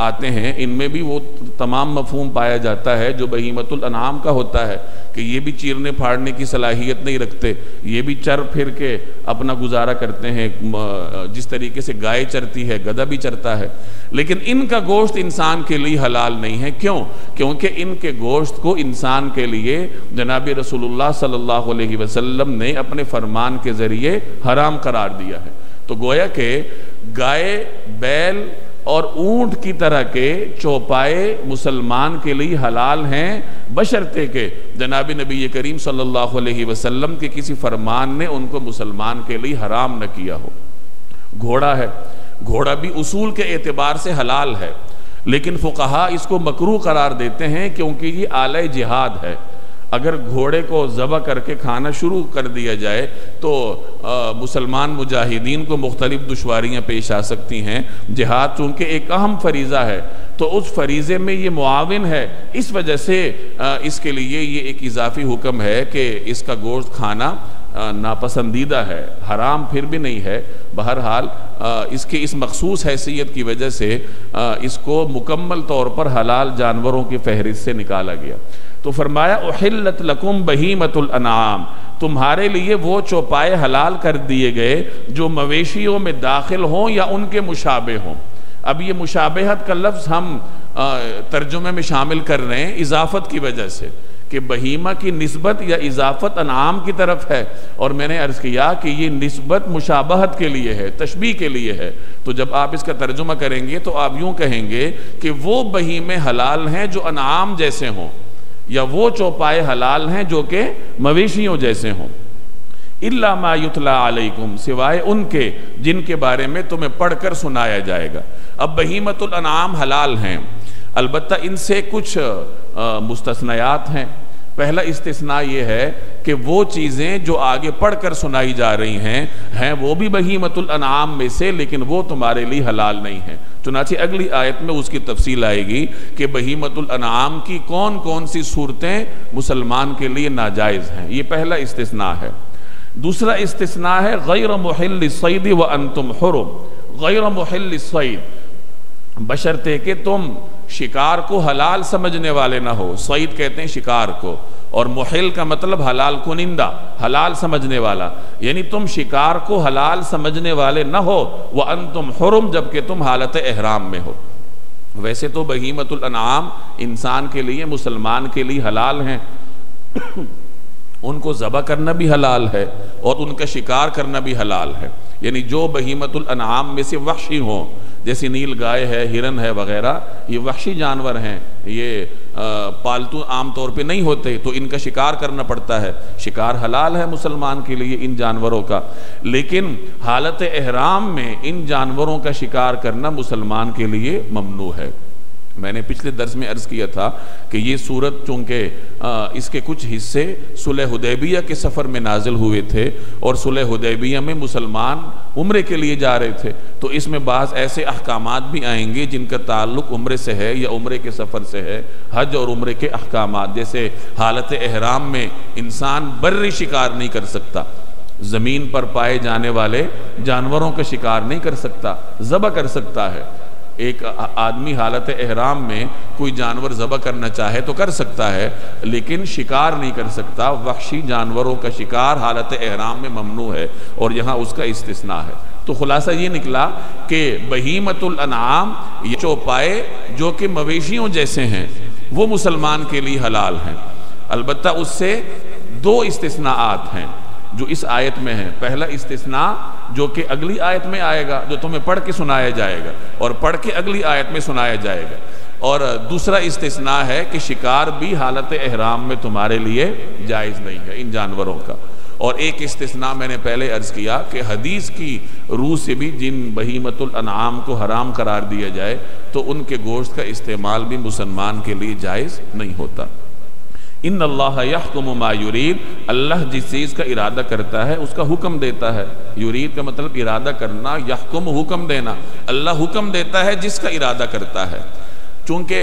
आते हैं। इनमें भी वो तमाम मफहम पाया जाता है जो बहीमतुल अनाम का होता है, कि ये भी चीरने फाड़ने की सलाहियत नहीं रखते। ये भी चर फिर के अपना गुजारा करते हैं जिस तरीके से गाय चरती है, गधा भी चरता है। लेकिन इनका गोश्त इंसान के लिए हलाल नहीं है। क्यों? क्योंकि इनके गोश्त को इंसान के लिए जनाब रसूलुल्लाह सल्लल्लाहु अलैहि वसल्लम ने अपने फरमान के ज़रिए हराम करार दिया है। तो गोया के गाय, बैल और ऊँट की तरह के चौपाए मुसलमान के लिए हलाल हैं बशर्ते के। जनाब नबी करीम सल्लल्लाहु अलैहि वसल्लम के किसी फरमान ने उनको मुसलमान के लिए हराम न किया हो। घोड़ा है। घोड़ा भी उसूल के एतबार से हलाल है। लेकिन फ़ुकहा इसको मकरू करार देते हैं क्योंकि ये आलय जिहाद है। अगर घोड़े को ज़बह करके खाना शुरू कर दिया जाए तो मुसलमान मुजाहिदीन को मुख्तलिफ़ दुशारियाँ पेश आ सकती हैं। जिहाद चूँकि एक अहम फरीज़ा है तो उस फरीज़े में ये मुआविन है। इस वजह से आ, इसके लिए ये एक इजाफी हुक्म है कि इसका गोश्त खाना नापसंदीदा है हराम फिर भी नहीं है। बहरहाल इसके इस मखसूस हैसियत की वजह से आ, इसको मुकम्मल तौर पर हलाल जानवरों की फहरिस्त से निकाला गया। तो फरमाया, उहिल्लत लकुम बहीमतुल अनाम। तुम्हारे लिए वो चौपाए हलाल कर दिए गए जो मवेशियों में दाखिल हों या उनके मुशाबे हों। अब ये मुशाबहत का लफ्ज़ हम तर्जुमे में शामिल कर रहे हैं इजाफत की वजह से कि बहीमा की नस्बत या इजाफत अनाम की तरफ़ है। और मैंने अर्ज़ किया कि ये नस्बत मुशाबहत के लिए है तशबी के लिए है। तो जब आप इसका तर्जुमा करेंगे तो आप यूँ कहेंगे कि वो बहीमे हलाल हैं जो अनाम जैसे हों। या वो चौपाए हलाल हैं जो कि मवेशियों जैसे हों। इल्ला मायुतला अलैकुम, सिवाय उनके जिनके बारे में तुम्हें पढ़कर सुनाया जाएगा। अब बहीमतुल अनाम हलाल हैं। अलबत् इनसे कुछ मुस्तनायात हैं। पहला इस्तना ये है कि वो चीज़ें जो आगे पढ़कर सुनाई जा रही हैं हैं वो भी बहीमतुल अनाम में से, लेकिन वो तुम्हारे लिए हलाल नहीं है। चुनाची अगली आयत में उसकी तफसील आएगी कि बहीमतुल अनाम की कौन कौन सी सूरतें मुसलमान के लिए नाजायज़ हैं। ये पहला इस्तना है। दूसरा इस्तना है, गैर महल सईद व अनतुम हरम। गैर महल सईद बशरते कि तुम शिकार को हलाल समझने वाले ना हो। सईद कहते हैं शिकार को। और मुहिल का मतलब हलाल कुनिंदा, हलाल समझने वाला। यानी तुम शिकार को हलाल समझने वाले ना हो वह अन तुम हरम, जबकि तुम हालत एहराम में हो। वैसे तो बहीमतुल अनाम इंसान के लिए, मुसलमान के लिए हलाल हैं। उनको ज़बा करना भी हलाल है, और उनका शिकार करना भी हलाल है। यानी जो बहीमतुल अनाम में से वहशी हों जैसे नील गाय है, हिरन है वगैरह, ये वहशी जानवर हैं। ये पालतू आम तौर पे नहीं होते तो इनका शिकार करना पड़ता है। शिकार हलाल है मुसलमान के लिए इन जानवरों का। लेकिन हालत एहराम में इन जानवरों का शिकार करना मुसलमान के लिए ममनू है। मैंने पिछले दर्स में अर्ज़ किया था कि ये सूरत चूँकि इसके कुछ हिस्से सुलह हुदैबिया के सफ़र में नाजिल हुए थे और सुलह हुदैबिया में मुसलमान उम्र के लिए जा रहे थे। तो इसमें बाज़ ऐसे अहकाम भी आएँगे जिनका ताल्लुक उम्र से है या उम्र के सफ़र से है। हज और उम्र के अहकाम जैसे हालत एहराम में इंसान बर्री शिकार नहीं कर सकता। ज़मीन पर पाए जाने वाले जानवरों का शिकार नहीं कर सकता, ज़बह कर सकता है। एक आदमी हालत एहराम में कोई जानवर ज़बह करना चाहे तो कर सकता है, लेकिन शिकार नहीं कर सकता। वहशी जानवरों का शिकार हालत एहराम में ममनू है और यहाँ उसका इस्तना है। तो खुलासा ये निकला कि बहीमतुल अनाम, ये चौपाए जो कि मवेशियों जैसे हैं, वो मुसलमान के लिए हलाल हैं। अलबत् उससे दो इस्तेसनात हैं जो इस आयत में है। पहला इस्तना जो कि अगली आयत में आएगा, जो तुम्हें पढ़ के सुनाया जाएगा और पढ़ के अगली आयत में सुनाया जाएगा। और दूसरा इस्तना है कि शिकार भी हालत एहराम में तुम्हारे लिए जायज़ नहीं है इन जानवरों का। और एक इस्तना मैंने पहले अर्ज़ किया कि हदीस की रूह से भी जिन बहीमतुल अनाम को हराम करार दिया जाए तो उनके गोश्त का इस्तेमाल भी मुसलमान के लिए जायज़ नहीं होता। इन अल्लाह युरीद। अल्लाह जिस चीज़ का इरादा करता है, उसका हुक्म देता है। युरीद का मतलब इरादा करना, यहकुम हुक्म देना। अल्लाह हुक्म देता है जिसका इरादा करता है। चूँकि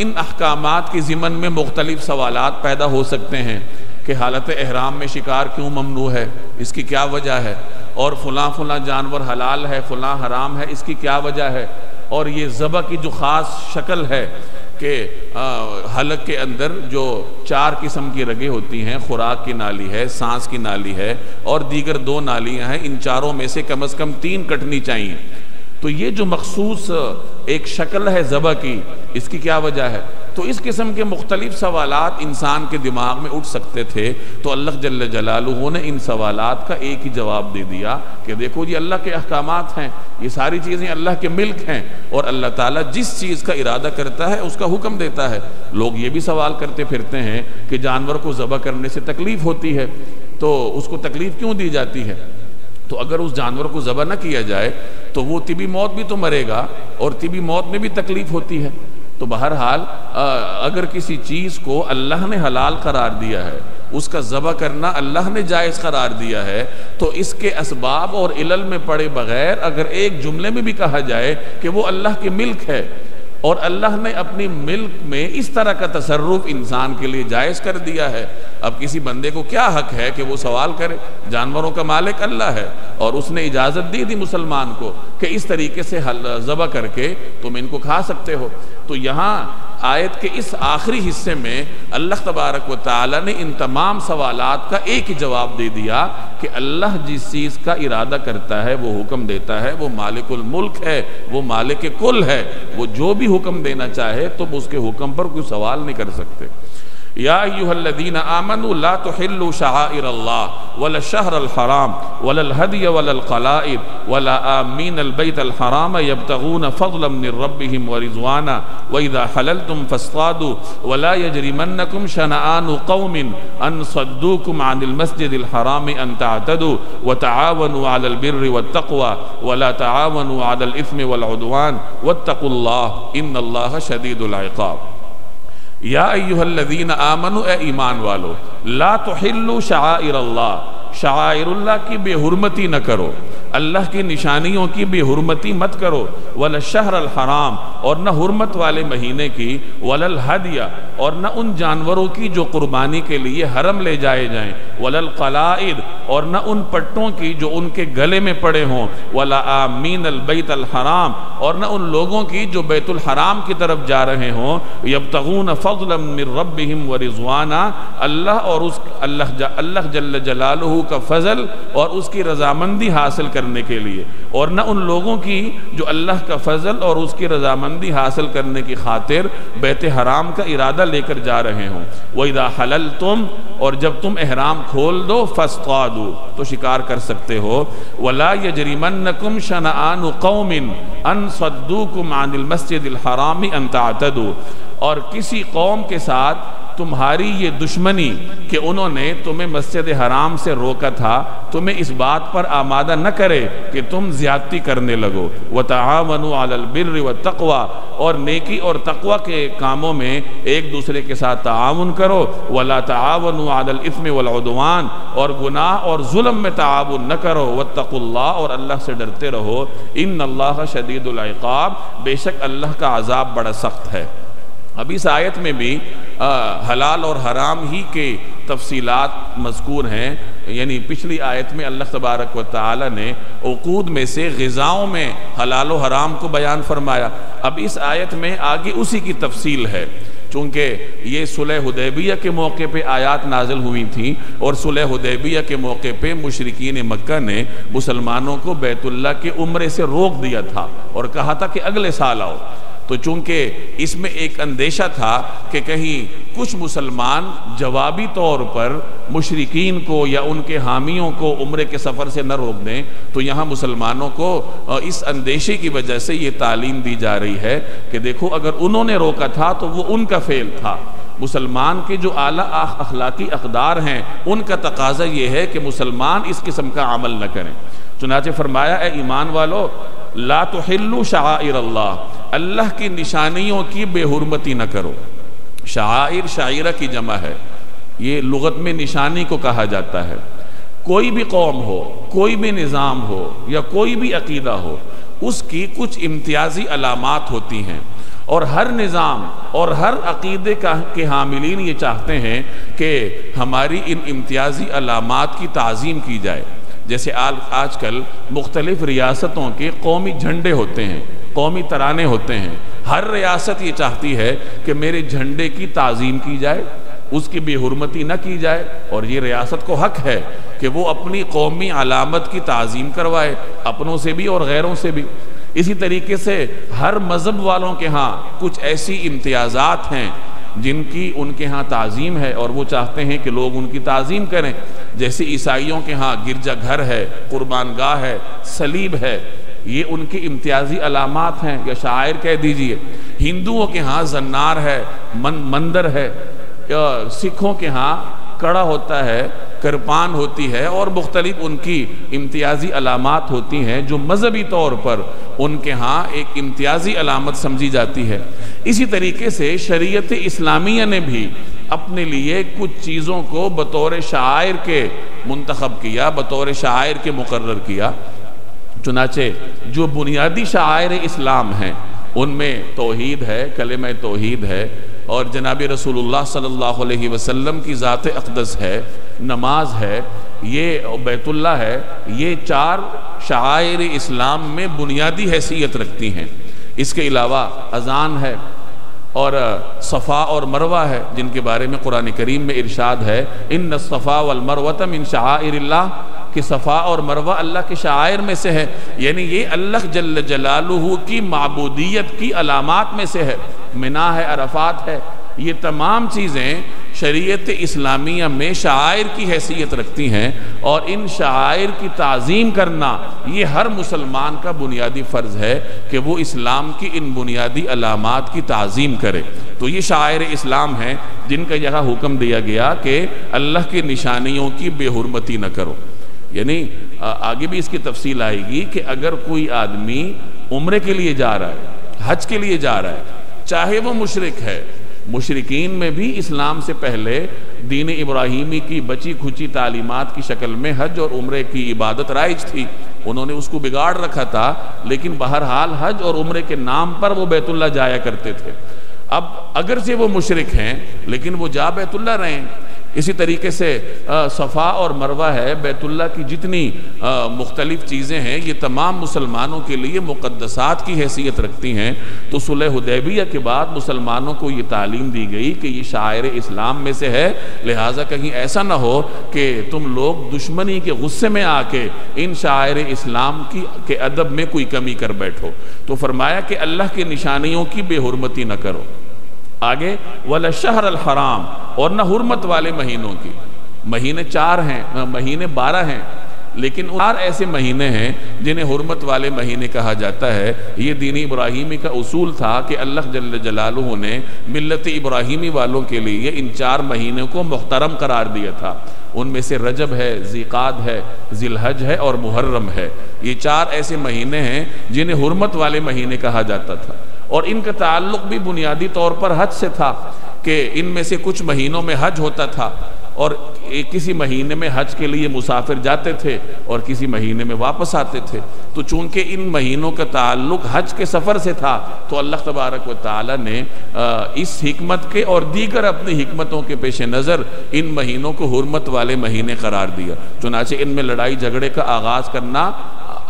इन अहकाम के ज़िमन में मुख्तलिफ़ सवाल पैदा हो सकते हैं कि हालत अहराम में शिकार क्यों ममनू है, इसकी क्या वजह है? और फ़लाँ फ़लाँ जानवर हलाल है, फ़लाँ हराम है, इसकी क्या वजह है? और ये ज़बह की जो ख़ास शक्ल है के हलक के अंदर जो चार किस्म की रगें होती हैं, खुराक की नाली है, सांस की नाली है, और दीगर दो नालियाँ हैं, इन चारों में से कम अज़ कम तीन कटनी चाहिए। तो ये जो मखसूस, एक शक्ल है ज़बा की, इसकी क्या वजह है? तो इस किस्म के मुख्तलिफ़ सवाल इंसान के दिमाग में उठ सकते थे तो अल्लाह जल्ल जलालू ने इन सवाल का एक ही जवाब दे दिया कि देखो जी, अल्लाह के अहकाम हैं, ये सारी चीज़ें अल्लाह के मिल्क हैं, और अल्लाह ताला जिस चीज़ का इरादा करता है, उसका हुक्म देता है। लोग ये भी सवाल करते फिरते हैं कि जानवर को ज़बह करने से तकलीफ़ होती है तो उसको तकलीफ़ क्यों दी जाती है? तो अगर उस जानवर को ज़बह न किया जाए तो वो तिबी मौत भी तो मरेगा, और तिबी मौत में भी तकलीफ़ होती है। तो बहरहाल अगर किसी चीज़ को अल्लाह ने हलाल करार दिया है, उसका ज़बह करना अल्लाह ने जायज़ करार दिया है तो इसके इसबाब और इलल में पड़े बगैर अगर एक जुमले में भी कहा जाए कि वो अल्लाह की मिल्क है और अल्लाह ने अपनी मिल्क में इस तरह का तसरुफ इंसान के लिए जायज़ कर दिया है। अब किसी बंदे को क्या हक है कि वो सवाल करे, जानवरों का मालिक अल्लाह है और उसने इजाज़त दी थी मुसलमान को कि इस तरीके से जबा करके तुम इनको खा सकते हो। तो यहाँ आयत के इस आखिरी हिस्से में अल्लाह तबारक व ताली ने इन तमाम सवालात का एक ही जवाब दे दिया कि अल्लाह जिस चीज़ का इरादा करता है, वो हुक्म देता है, वो मालिकुल मुल्क है, वो मालिक कुल है, वो जो भी हुक्म देना चाहे तुम तो उसके हुक्म पर कोई सवाल नहीं कर सकते। यादीन आमन ला तो हिल्लु शाहिर अल्लाह वल शहर हराम वल हदिय वल कलाइद वल आमीन अलबैत हराम यबतगून फ़ज़लम रब्बिहिम व रिज़वाना व इज़ा हललतुम फस्तादु वला यजरिमन्नकुम शनआन कौमिन अन सद्दूकुम अनिल मस्जिदिल हराम अन तातदु व तआवनु अलल बिर्रि वत तक़वा वला तआवनु अलल इस्मि वल उदवान वत्तकुल्लाह इन्नल्लाह शदीदुल इक़ाब यादीन आमन ए ईमान वालो ला तो हिल्लु शाह शाह की बेहरमती न करो। अल्लाह की निशानियों की बेहरमती मत करो। वल शहर हराम, और न हरमत वाले महीने की, वलल हदिया, और न उन जानवरों की जो कुर्बानी के लिए हरम ले जाए जाएँ। वलल कलाइद, और न उन पट्टों की जो उनके गले में पड़े हों। वला आमीन अलबैत हराम, और न उन लोगों की जो बैतुल हराम की तरफ़ जा रहे हों। यबतगून फ़ज़लम रबिम व रिजवाना, अल्लाह और उस अल्लाह जल्ल जलालहू का फ़ज़ल और उसकी रजामंदी हासिल करने के लिए। और न उन लोगों की जो अल्लाह का फजल और उसकी रजामंदी हासिल करने की खातिर बैत हराम का इरादा लेकर जा रहे हों। वहीदा हलल तुम और जब तुम एहराम खोल दो फस्ता दो तो शिकार कर सकते हो। वला यजरीमन कुम शनान कौमिन अन सद्दूकुम आनिल मस्जिद हरामी अंतातदू और किसी कौम के साथ तुम्हारी ये दुश्मनी कि उन्होंने तुम्हें मस्जिद हराम से रोका था, तुम्हें इस बात पर आमादा न करे कि तुम ज्यादती करने लगो। व तआवन बिर व तकवा, और नेकी और तकवा के कामों में एक दूसरे के साथ ताउन करो। वला तावन आलल इसम वलवान और गुनाह और जुल्म में ताउन न करो। व तकुल्ला और अल्लाह से डरते रहो। इन अल्लाह शदीदुल्क़ाब बेशक अल्लाह का अजाब बड़ा सख्त है। अब इस आयत में भी आ, हलाल और हराम ही के तफसीलात मजकूर हैं। यानी पिछली आयत में अल्लाह तबारक व ताली ने अकूद में से गज़ाओं में हलाल और हराम को बयान फरमाया। अब इस आयत में आगे उसी की तफसील है। चूँकि ये सुलह हुदैबिया के मौके पर आयात नाजिल हुई थी और सुलह हुदैबिया के मौके पर मुशरकिन मक्का ने मुसलमानों को बैतुल्ला के उम्र से रोक दिया था और कहा था कि अगले साल आओ। तो चूँकि इसमें एक अंदेशा था कि कहीं कुछ मुसलमान जवाबी तौर पर मुशरकिन को या उनके हामियों को उम्र के सफ़र से न रोक दें तो यहाँ मुसलमानों को इस अंदेशे की वजह से ये तालीम दी जा रही है कि देखो, अगर उन्होंने रोका था तो वो उनका फेल था। मुसलमान के जो आला अखलाकी अकदार हैं, उनका तकाजा ये है कि मुसलमान इस किस्म का अमल न करें। चुनाचे फरमाया ईमान वालो ला तो हिल्लू शाह अल्लाह। अल्लाह की निशानियों की बेहरमती न करो। शायर शायरा की जमा है। ये लगत में निशानी को कहा जाता है। कोई भी कौम हो, कोई भी निज़ाम हो, या कोई भी अकीदा हो, उसकी कुछ इम्तियाजी अलामत होती हैं। और हर निज़ाम और हर अकीदे का, के हामिलीन ये चाहते हैं कि हमारी इन इम्तियाजी अलामत की तज़ीम की जाए। जैसे आज आजकल मुख्तलिफ़ रियासतों के कौमी झंडे होते हैं, कौमी तराने होते हैं। हर रियासत ये चाहती है कि मेरे झंडे की ताज़ीम की जाए, उसकी बेहरमती न की जाए, और ये रियासत को हक है कि वो अपनी कौमी अलामत की ताज़ीम करवाए, अपनों से भी और गैरों से भी। इसी तरीके से हर मज़हब वालों के यहाँ कुछ ऐसी इम्तियाज़ात हैं जिनकी उनके यहाँ ताज़ीम है, और वो चाहते हैं कि लोग उनकी ताज़ीम करें। जैसे ईसाइयों के यहाँ गिरजा घर है कुर्बान गाह है, सलीब है, ये उनके इम्तियाजी अलामत हैं। या शायर कह दीजिए, हिंदुओं के यहाँ जन्नार है, मन, मंदिर है सिखों के यहाँ कड़ा होता है कृपान होती है और मुख्तलिफ़ उनकी इम्तियाजी अलामत होती हैं, जो मजहबी तौर पर उनके यहाँ एक इम्तियाजी अलामत समझी जाती है। इसी तरीके से शरीयत इस्लामिया ने भी अपने लिए कुछ चीज़ों को बतौर शायर के मंतखब किया, बतौर शायर के मुकर किया। चुनाचे जो बुनियादी शायर इस्लाम हैं, उनमें तोहीद है, कलम तोहीद है, और जनाब रसूलुल्लाह सल्लल्लाहु अलैहि वसल्लम की ज़ात अकदस है, नमाज़ है, ये बैतुल्ला है, ये चार शायर इस्लाम में बुनियादी हैसियत रखती हैं। इसके अलावा अजान है और सफ़ा और मरवा है, जिनके बारे में कुरान करीम में इरशाद है। इन सफ़ा वलमरवतम इन शाह कि सफ़ा और मरवा अल्लाह के शायर में से है। यानी ये अल्लाह जल जलालू की मबूदियत की अलामत में से है। मिना है, अरफात है ये तमाम चीज़ें शरीयत इस्लामिया में शायर की हैसियत रखती हैं और इन शायर की ताज़ीम करना ये हर मुसलमान का बुनियादी फ़र्ज़ है कि वो इस्लाम की इन बुनियादी अलामत की ताज़ीम करे। तो ये शायर इस्लाम हैं जिनका यह हुक्म दिया गया कि अल्लाह की निशानियों की बेहरमती न करो। यानी आगे भी इसकी तफसील आएगी कि अगर कोई आदमी उम्र के लिए जा रहा है, हज के लिए जा रहा है, चाहे वो मुशरक है मुशरकिन में भी इस्लाम से पहले दीन इब्राहिमी की बची खुची तालीमत की शक्ल में हज और उम्र की इबादत राइज थी। उन्होंने उसको बिगाड़ रखा था, लेकिन बहरहाल हज और उम्र के नाम पर वो बैतुल्ला जाया करते थे। अब अगर से वो मुशरक हैं, लेकिन वो जा बैतुल्ला रहे इसी तरीके से सफ़ा और मरवा है, बैतुल्ला की जितनी मुख्तलिफ़ चीज़ें हैं, ये तमाम मुसलमानों के लिए मुक़दसात की हैसियत रखती हैं। तो सुलह हुदैबिया के बाद मुसलमानों को ये तालीम दी गई कि ये शायर इस्लाम में से है। लिहाजा कहीं ऐसा ना हो कि तुम लोग दुश्मनी के गुस्से में आके इन शायर इस्लाम की, के अदब में कोई कमी कर बैठो। तो फरमाया कि अल्लाह की निशानियों की बेहरमती न करो। आगे, वल शहर अल हराम और न हुरमत वाले महीनों की। महीने चार हैं महीने बारह हैं, लेकिन चार ऐसे महीने हैं जिन्हें हुरमत वाले महीने कहा जाता है। ये दीनी इब्राहिमी का उसूल था कि अल्लाह जल जलालू ने मिलत इब्राहिमी वालों के लिए इन चार महीनों को मुख्तरम करार दिया था। उनमें से रजब है, ज़िकाद है, जिलहज है और मुहर्रम है। ये चार ऐसे महीने हैं जिन्हें हुरमत वाले महीने कहा जाता था। और इनका ताल्लुक भी बुनियादी तौर पर हज से था कि इनमें से कुछ महीनों में हज होता था और किसी महीने में हज के लिए मुसाफिर जाते थे और किसी महीने में वापस आते थे। तो चूँकि इन महीनों का ताल्लुक हज के सफ़र से था तो अल्लाह तबारक व ने इस हिकमत के और दीगर अपनी हिकमतों के पेश नज़र इन महीनों को हरमत वाले महीने करार दिया। चुनाचे इनमें लड़ाई झगड़े का आगाज़ करना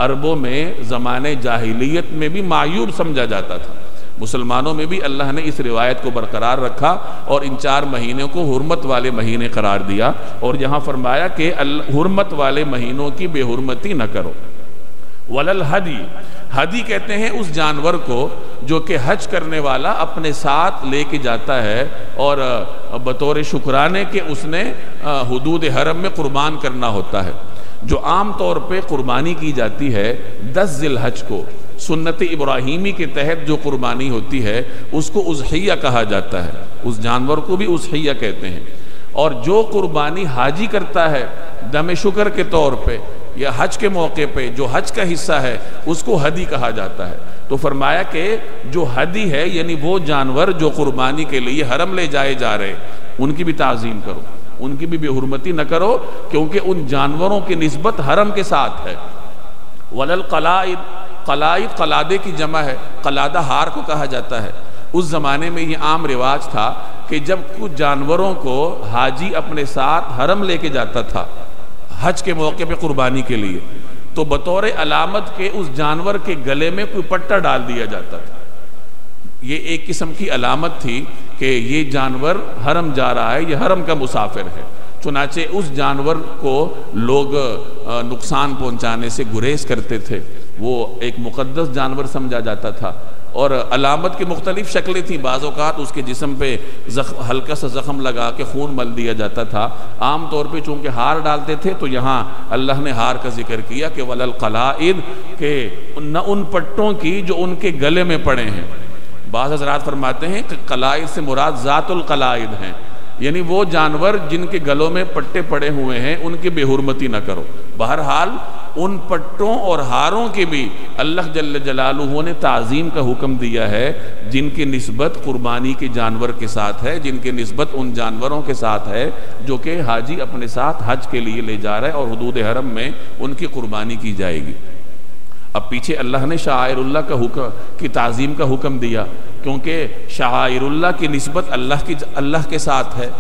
अरबों में, ज़माने जाहिलियत में भी मायूब समझा जाता था। मुसलमानों में भी अल्लाह ने इस रिवायत को बरकरार रखा और इन चार महीनों को हुरमत वाले महीने करार दिया और यहाँ फरमाया कि हुरमत वाले महीनों की बेहरमती न करो। वलल हदी हदी कहते हैं उस जानवर को जो कि हज करने वाला अपने साथ लेके जाता है और बतौर शुक्राने के उसने हदूद हरम में कुर्बान करना होता है। जो आम तौर पे कुर्बानी की जाती है दस जिल हज को। सुन्नत इब्राहिमी के तहत जो कुर्बानी होती है, उसको उजहिया कहा जाता है। उस जानवर को भी उजहिया कहते हैं। और जो कुर्बानी हाजी करता है, दम शुक्र के तौर पे या हज के मौके पे, जो हज का हिस्सा है, उसको हदी कहा जाता है। तो फरमाया कि जो हदी है, यानी वो जानवर जो कुर्बानी के लिए हरम ले जाए जा रहे, उनकी भी ताज़ीम करो। उनकी भी बेहरमती न करो, क्योंकि उन जानवरों की नस्बत हरम के साथ है। वलल कलाइद कलाइद कलादे की जमा है। कलादा हार को कहा जाता है। उस ज़माने में ये आम रिवाज था कि जब कुछ जानवरों को हाजी अपने साथ हरम लेके जाता था, हज के मौके पे कुर्बानी के लिए तो बतौर अलामत के उस जानवर के गले में कोई पट्टा डाल दिया जाता था। ये एक किस्म की अलामत थी कि ये जानवर हरम जा रहा है, ये हरम का मुसाफिर है। चुनाचे उस जानवर को लोग नुकसान पहुँचाने से गुरेज करते थे। वो एक मुक़दस जानवर समझा जाता था। और अलामत की मुख्तलिफ़ शक्लें थी। बाज़ात उसके जिसम पे हल्का सा ज़ख़म लगा के खून मल दिया जाता था। आम तौर पे चूँकि हार डालते थे तो यहाँ अल्लाह ने हार का ज़िक्र किया कि वलल कलाइद, के न उन पट्टों की जो उनके गले में पड़े हैं। बाज़ फरमाते हैं कि कलाइद से मुराद ज़ातुल कलाइद हैं। यानी वो जानवर जिनके गलों में पट्टे पड़े हुए हैं, उनकी बेहरमती ना करो। बहरहाल उन पट्टों और हारों के भी अल्लाह जल्ल जलालू ने ताज़ीम का हुक्म दिया है, जिनकी नस्बत कुर्बानी के जानवर के साथ है, जिनकी नस्बत उन जानवरों के साथ है, जो कि हाजी अपने साथ हज के लिए ले जा रहा है और हदूद हरम में उनकी कुर्बानी की जाएगी। अब पीछे अल्लाह ने शाहरुल्ला का हुक्म, की ताज़ीम का हुक्म दिया, क्योंकि शाहरुल्ला की नस्बत अल्लाह की, अल्लाह के साथ है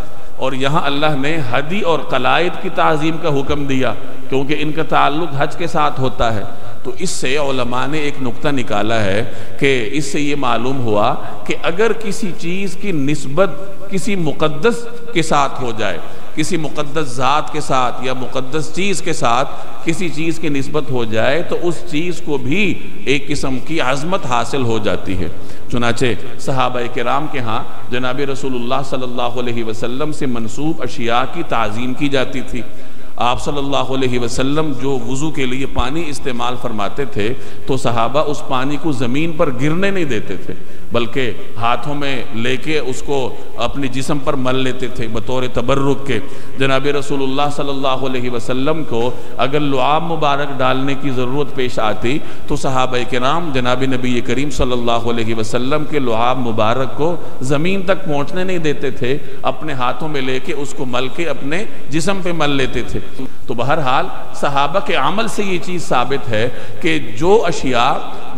और यहाँ अल्लाह ने हदी और कलायद की तज़ीम का हुक्म दिया, क्योंकि इनका ताल्लुक हज के साथ होता है। तो इससे ओलमा ने एक नुक्ता निकाला है कि इससे ये मालूम हुआ कि अगर किसी चीज़ की नस्बत किसी मुकद्दस के साथ हो जाए, किसी मुकद्दस ज़ात के साथ या मुकद्दस चीज़ के साथ किसी चीज़ की नस्बत हो जाए तो उस चीज़ को भी एक किस्म की आज़मत हासिल हो जाती है। चुनाचे सहाबा कराम के यहाँ जनाब रसूलुल्लाह सल्लल्लाहु अलैहि से मनसूब अशिया की तज़ीम की जाती थी। आप सल्लल्लाहु अलैहि वसल्लम जो वज़ू के लिए पानी इस्तेमाल फरमाते थे तो सहाबा उस पानी को ज़मीन पर गिरने नहीं देते थे, बल्कि हाथों में लेके उसको अपने जिसम पर मल लेते थे, बतौर तबर्रुक के। जनाब रसूलुल्लाह सल्लल्लाहु अलैहि वसल्लम को अगर लुआब मुबारक डालने की ज़रूरत पेश आती तो सहाब के नाम जनाब नबी करीम सल्लल्लाहु अलैहि वसल्लम के लुआब मुबारक को ज़मीन तक पहुँचने नहीं देते थे, अपने हाथों में लेके उसको मल के अपने जिसम पे मल लेते थे। तो बहरहाल, सहाबा के अमल से ये चीज़ साबित है कि जो अशिया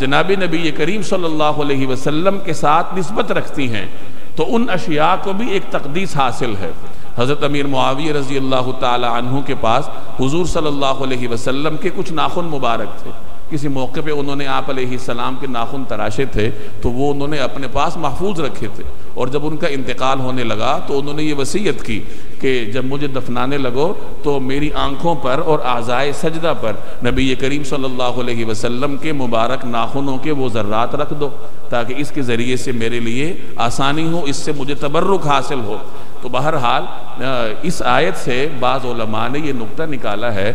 जनाब नबी करीम सल्लल्लाहु अलैहि वसल्लम के साथ नस्बत रखती हैं तो उन अशिया को भी एक तकदीस हासिल है। हज़रत अमीर मुआविया रज़ी अल्लाह तु के पास हुजूर सल्लल्लाहु अलैहि वसल्लम के कुछ नाखुन मुबारक थे। किसी मौके पे उन्होंने आप सलाम के नाखून तराशे थे तो वो उन्होंने अपने पास महफूज रखे थे। और जब उनका इंतकाल होने लगा तो उन्होंने ये वसीयत की कि जब मुझे दफनाने लगो तो मेरी आँखों पर और आज़ाए सजदा पर नबी करीम सल्लल्लाहु अलैहि वसल्लम के मुबारक नाखूनों के वो ज़र्रात रख दो, ताकि इसके ज़रिए से मेरे लिए आसानी हो, इससे मुझे तबर्रुक हासिल हो। तो बहरहाल इस आयत से बाज़ ने ये नुकता निकाला है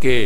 कि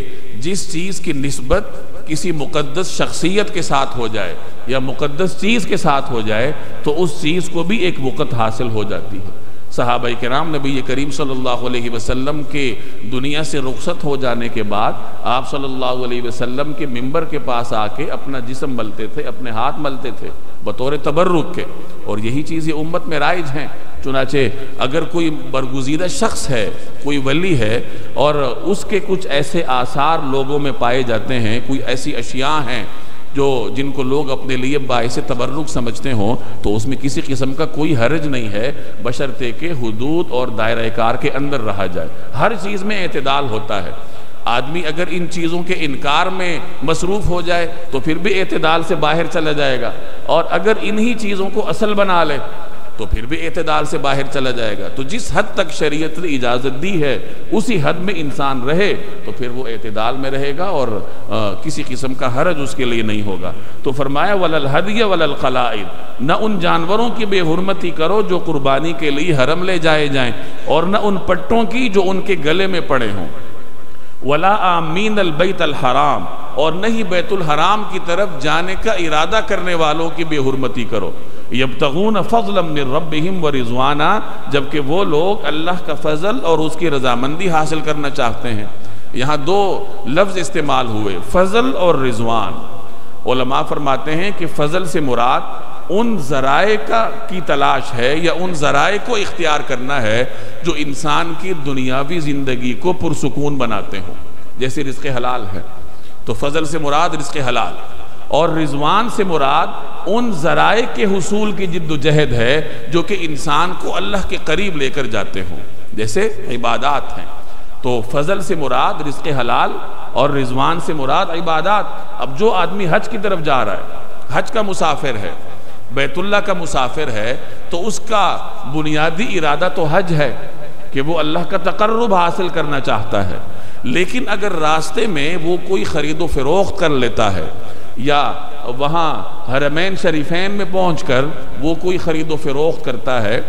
जिस चीज़ की नस्बत किसी मुकद्दस शख्सियत के साथ हो जाए या मुकद्दस चीज़ के साथ हो जाए तो उस चीज़ को भी एक वक़्त हासिल हो जाती है। सहाबा कराम, नबी करीम सल्लल्लाहु अलैहि वसल्लम के दुनिया से रुखसत हो जाने के बाद आप सल्लल्लाहु अलैहि वसल्लम के मिंबर के पास आके अपना जिसम मलते थे, अपने हाथ मलते थे। बतौर तबर्रुक के। और यही चीज़ उम्मत में राइज हैं। चुनाचे अगर कोई बरगुजीदा शख्स है, कोई वली है, और उसके कुछ ऐसे आसार लोगों में पाए जाते हैं, कोई ऐसी अशिया हैं, जो जिनको लोग अपने लिए बायस तबर्रुक समझते हों तो उसमें किसी किस्म का कोई हर्ज नहीं है, बशर्ते के हदूद और दायरा कार के अंदर रहा जाए। हर चीज़ में अतदाल होता है। आदमी अगर इन चीज़ों के इनकार में मसरूफ़ हो जाए तो फिर भी अतदाल से बाहर चला जाएगा। और अगर इन्हीं चीज़ों को असल बना ले तो फिर भी एतदाल से बाहर चला जाएगा। तो जिस हद तक शरीयत ने इजाज़त दी है उसी हद में इंसान रहे तो फिर वो एतदाल में रहेगा और आ, किसी किस्म का हरज उसके लिए नहीं होगा। तो फरमाया वलल हदिय वलल खलाइद। न उन जानवरों की बेहरमती करो जो कुर्बानी के लिए हरम ले जाए जाएँ और न उन पट्टों की जो उनके गले में पड़े हों। वला आमीन अलबैत हराम, और नहीं बैतुल हराम की तरफ़ जाने का इरादा करने वालों की बेहरमती करो। यबतगून फ़ज़लम रबिम व रिजवाना, जबकि वो लोग अल्लाह का फ़ज़ल और उसकी रजामंदी हासिल करना चाहते हैं। यहाँ दो लफ्ज़ इस्तेमाल हुए, फ़ज़ल और रिजवान। फरमाते हैं कि फ़ज़ल से मुराद उन ज़राए का, की तलाश है या उन ज़राए को इख्तियार करना है जो इंसान की दुनियावी ज़िंदगी को पुरसकून बनाते हों। जैसे रिस्क हलाल है। तो फ़ज़ल से मुराद रिस्क हलाल। और रिजवान से मुराद उन ज़राए के हसूल की जिद्दोजहद है जो कि इंसान को अल्लाह के करीब लेकर जाते हों। जैसे इबादात हैं। तो फजल से मुराद रिस्क हलाल और रिजवान से मुराद इबादात। अब जो आदमी हज की तरफ़ जा रहा है, हज का मुसाफिर है बैतुल्ला का मुसाफिर है तो उसका बुनियादी इरादा तो हज है कि वो अल्लाह का तकर्रब हासिल करना चाहता है। लेकिन अगर रास्ते में वो कोई ख़रीदो फरोख्त कर लेता है, या वहाँ हरमैन शरीफैन में पहुँच कर वो कोई ख़रीदो फरोख्त करता है,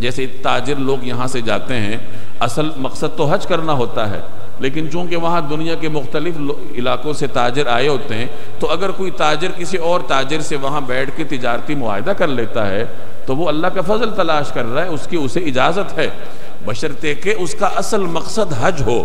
जैसे ताजिर लोग यहाँ से जाते हैं, असल मकसद तो हज करना होता है। लेकिन चूँकि वहाँ दुनिया के मुख्तलिफ़ इलाकों से ताजर आए होते हैं तो अगर कोई ताजर किसी और ताजर से वहाँ बैठ के तजारती माहदा कर लेता है तो वो अल्लाह का फजल तलाश कर रहा है, उसकी उसे इजाज़त है। बशरते के उसका असल मकसद हज हो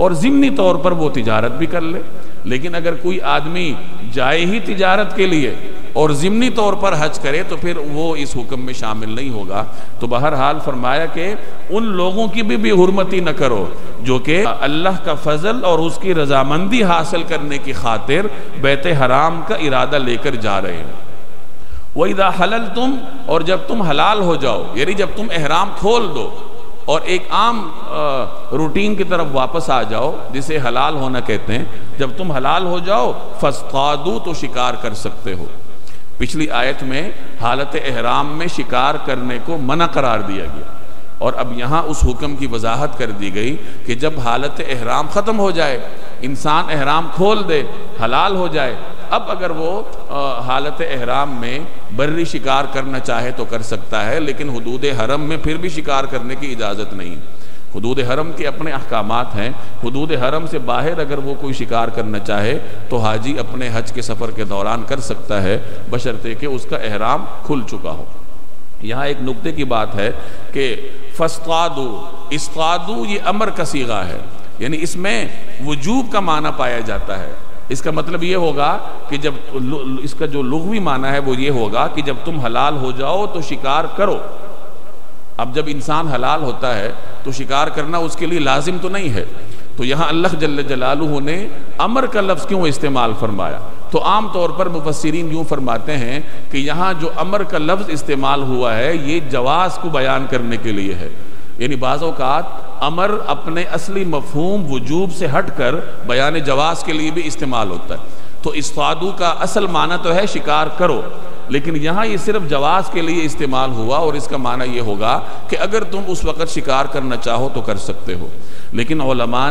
और ज़िमनी तौर पर वो तजारत भी कर ले। लेकिन अगर कोई आदमी जाए ही तिजारत के लिए और ज़िमनी तौर पर हज करे तो फिर वो इस हुक्म में शामिल नहीं होगा। तो बहरहाल फरमाया कि उन लोगों की भी बेहरमती न करो, जो कि अल्लाह का फजल और उसकी रजामंदी हासिल करने की खातिर बैत हराम का इरादा लेकर जा रहे हैं। वही हलल तुम, और जब तुम हलाल हो जाओ, यानी जब तुम एहराम खोल दो और एक आम रूटीन की तरफ़ वापस आ जाओ, जिसे हलाल होना कहते हैं। जब तुम हलाल हो जाओ, फस्तादू तो शिकार कर सकते हो। पिछली आयत में हालत एहराम में शिकार करने को मना करार दिया गया। और अब यहाँ उस हुक्म की वजाहत कर दी गई कि जब हालत एहराम ख़त्म हो जाए, इंसान एहराम खोल दे, हलाल हो जाए अब अगर वो हालत एहराम में बर्री शिकार करना चाहे तो कर सकता है, लेकिन हदूद हरम में फिर भी शिकार करने की इजाज़त नहीं। हदूद हरम के अपने अहकाम हैं। हदूद हरम से बाहर अगर वो कोई शिकार करना चाहे तो हाजी अपने हज के सफ़र के दौरान कर सकता है, बशर्ते कि उसका एहराम खुल चुका हो। यहाँ एक नुक्ते की बात है कि फस्तादू, इस्तादू ये अमर का सीगा है। यानी इसमें वजूब का माना पाया जाता है। इसका मतलब ये होगा कि जब इसका जो लुघवी माना है वो ये होगा कि जब तुम हलाल हो जाओ तो शिकार करो। अब जब इंसान हलाल होता है तो शिकार करना उसके लिए लाजिम तो नहीं है। तो यहाँ अल्लाह जल्ल जलालू ने अमर का लफ्ज़ क्यों इस्तेमाल फरमाया? तो आम तौर पर मुफसरीन यूँ फरमाते हैं कि यहाँ जो अमर का लफ्ज़ इस्तेमाल हुआ है, ये जवाज़ को बयान करने के लिए है। यानी बाज़ात अमर अपने असली मफहूम वजूब से हट कर बयान जवाज़ के लिए भी इस्तेमाल होता है। तो इस्तादू का असल माना तो है शिकार करो, लेकिन यहाँ ये सिर्फ़ जवाज़ के लिए इस्तेमाल हुआ और इसका माना ये होगा कि अगर तुम उस वक़्त शिकार करना चाहो तो कर सकते हो। लेकिन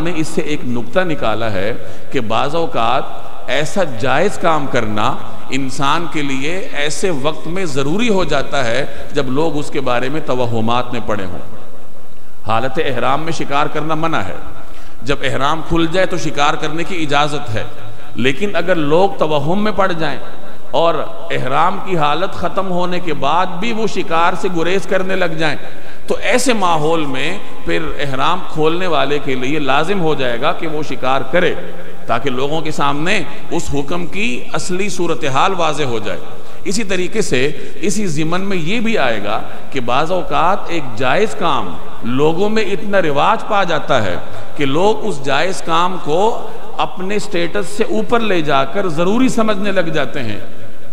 ने इससे एक नुक्ता निकाला है कि बाज़ात ऐसा जायज़ काम करना इंसान के लिए ऐसे वक्त में ज़रूरी हो जाता है जब लोग उसके बारे में तोहमात में पड़े हों। हालत एहराम में शिकार करना मना है। जब एहराम खुल जाए तो शिकार करने की इजाज़त है। लेकिन अगर लोग तवहम में पड़ जाएँ और एहराम की हालत ख़त्म होने के बाद भी वो शिकार से गुरेज करने लग जाएँ तो ऐसे माहौल में फिर एहराम खोलने वाले के लिए लाजिम हो जाएगा कि वो शिकार करे, ताकि लोगों के सामने उस हुक्म की असली सूरत हाल वाज हो जाए। इसी तरीके से इसी ज़िमन में ये भी आएगा कि बाज़ात एक जायज़ काम लोगों में इतना रिवाज पा जाता है कि लोग उस जायज़ काम को अपने स्टेटस से ऊपर ले जाकर ज़रूरी समझने लग जाते हैं।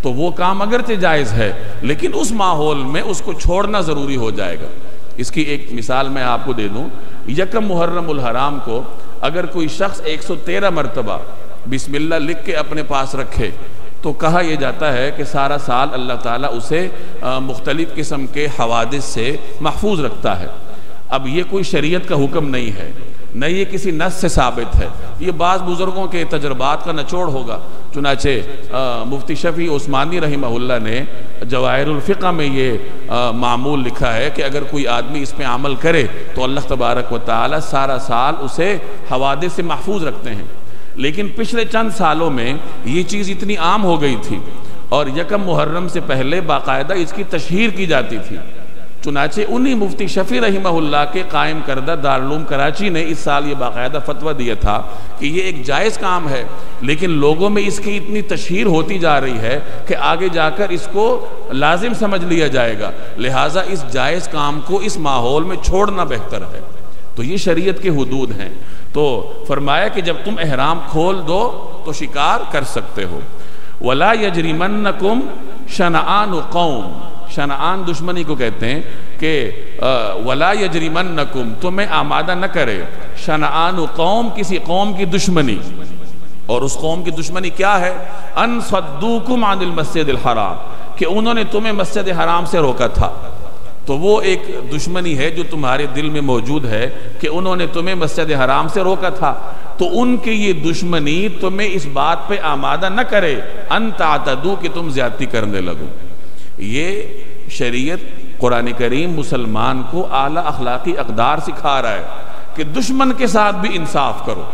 तो वो काम अगरचे जायज़ है, लेकिन उस माहौल में उसको छोड़ना ज़रूरी हो जाएगा। इसकी एक मिसाल मैं आपको दे दूँ। यकम मुहर्रम हराम को अगर कोई शख्स 113 मरतबा बिस्मिल्लाह लिख के अपने पास रखे तो कहा यह जाता है कि सारा साल अल्लाह ताला उसे मुख्तलिफ़ किस्म के हवादिस से महफूज रखता है। अब ये कोई शरीयत का हुक्म नहीं है न ये किसी नस से साबित है। ये बाज़ बुज़ुर्गों के तजर्बात का नचोड़ होगा। चुनाचे मुफ्ती शफ़ी उस्मानी रही ने जवाहरफ़ा में ये आ, मामूल लिखा है कि अगर कोई आदमी इस पर अमल करे तो अल्लाह तबारक व ताली सारा साल उसे हवादे से महफूज रखते हैं। लेकिन पिछले चंद सालों में ये चीज़ इतनी आम हो गई थी और यकम मुहर्रम से पहले बाकायदा इसकी तशहर की जाती थी। चुनाचे उन्हीं मुफ्ती शफ़ी रही के कायम करदा दारूम कराची ने इस साल ये बाकायदा फतवा दिया था कि ये एक जायज़ काम है, लेकिन लोगों में इसकी इतनी तशहर होती जा रही है कि आगे जाकर इसको लाजिम समझ लिया जाएगा। लिहाजा इस जायज़ काम को इस माहौल में छोड़ना बेहतर है। तो ये शरीयत के हदूद हैं। तो फरमाया कि जब तुम एहराम खोल दो तो शिकार कर सकते हो। वला यजरीमन कुम शनान कौम। शनान दुश्मनी को कहते हैं कि वला यजरीमन नकुम तुम्हें आमादा न करे। शनान कौम, किसी कौम की दुश्मनी। और उस कौम की दुश्मनी क्या है? अन सद्दूकुम आनिल मस्जिद हराम, कि उन्होंने तुम्हें मस्जिद हराम से रोका था। तो वो एक दुश्मनी है जो तुम्हारे दिल में मौजूद है, कि उन्होंने तुम्हें मस्जिद हराम से रोका था। तो उनकी ये दुश्मनी तुम्हें इस बात पे आमादा न करे। अन तातदू, कि तुम ज़्यादा करने लगो। ये शरीयत कुरान करीम मुसलमान को आला अखलाकी अकदार सिखा रहा है कि दुश्मन के साथ भी इंसाफ करो।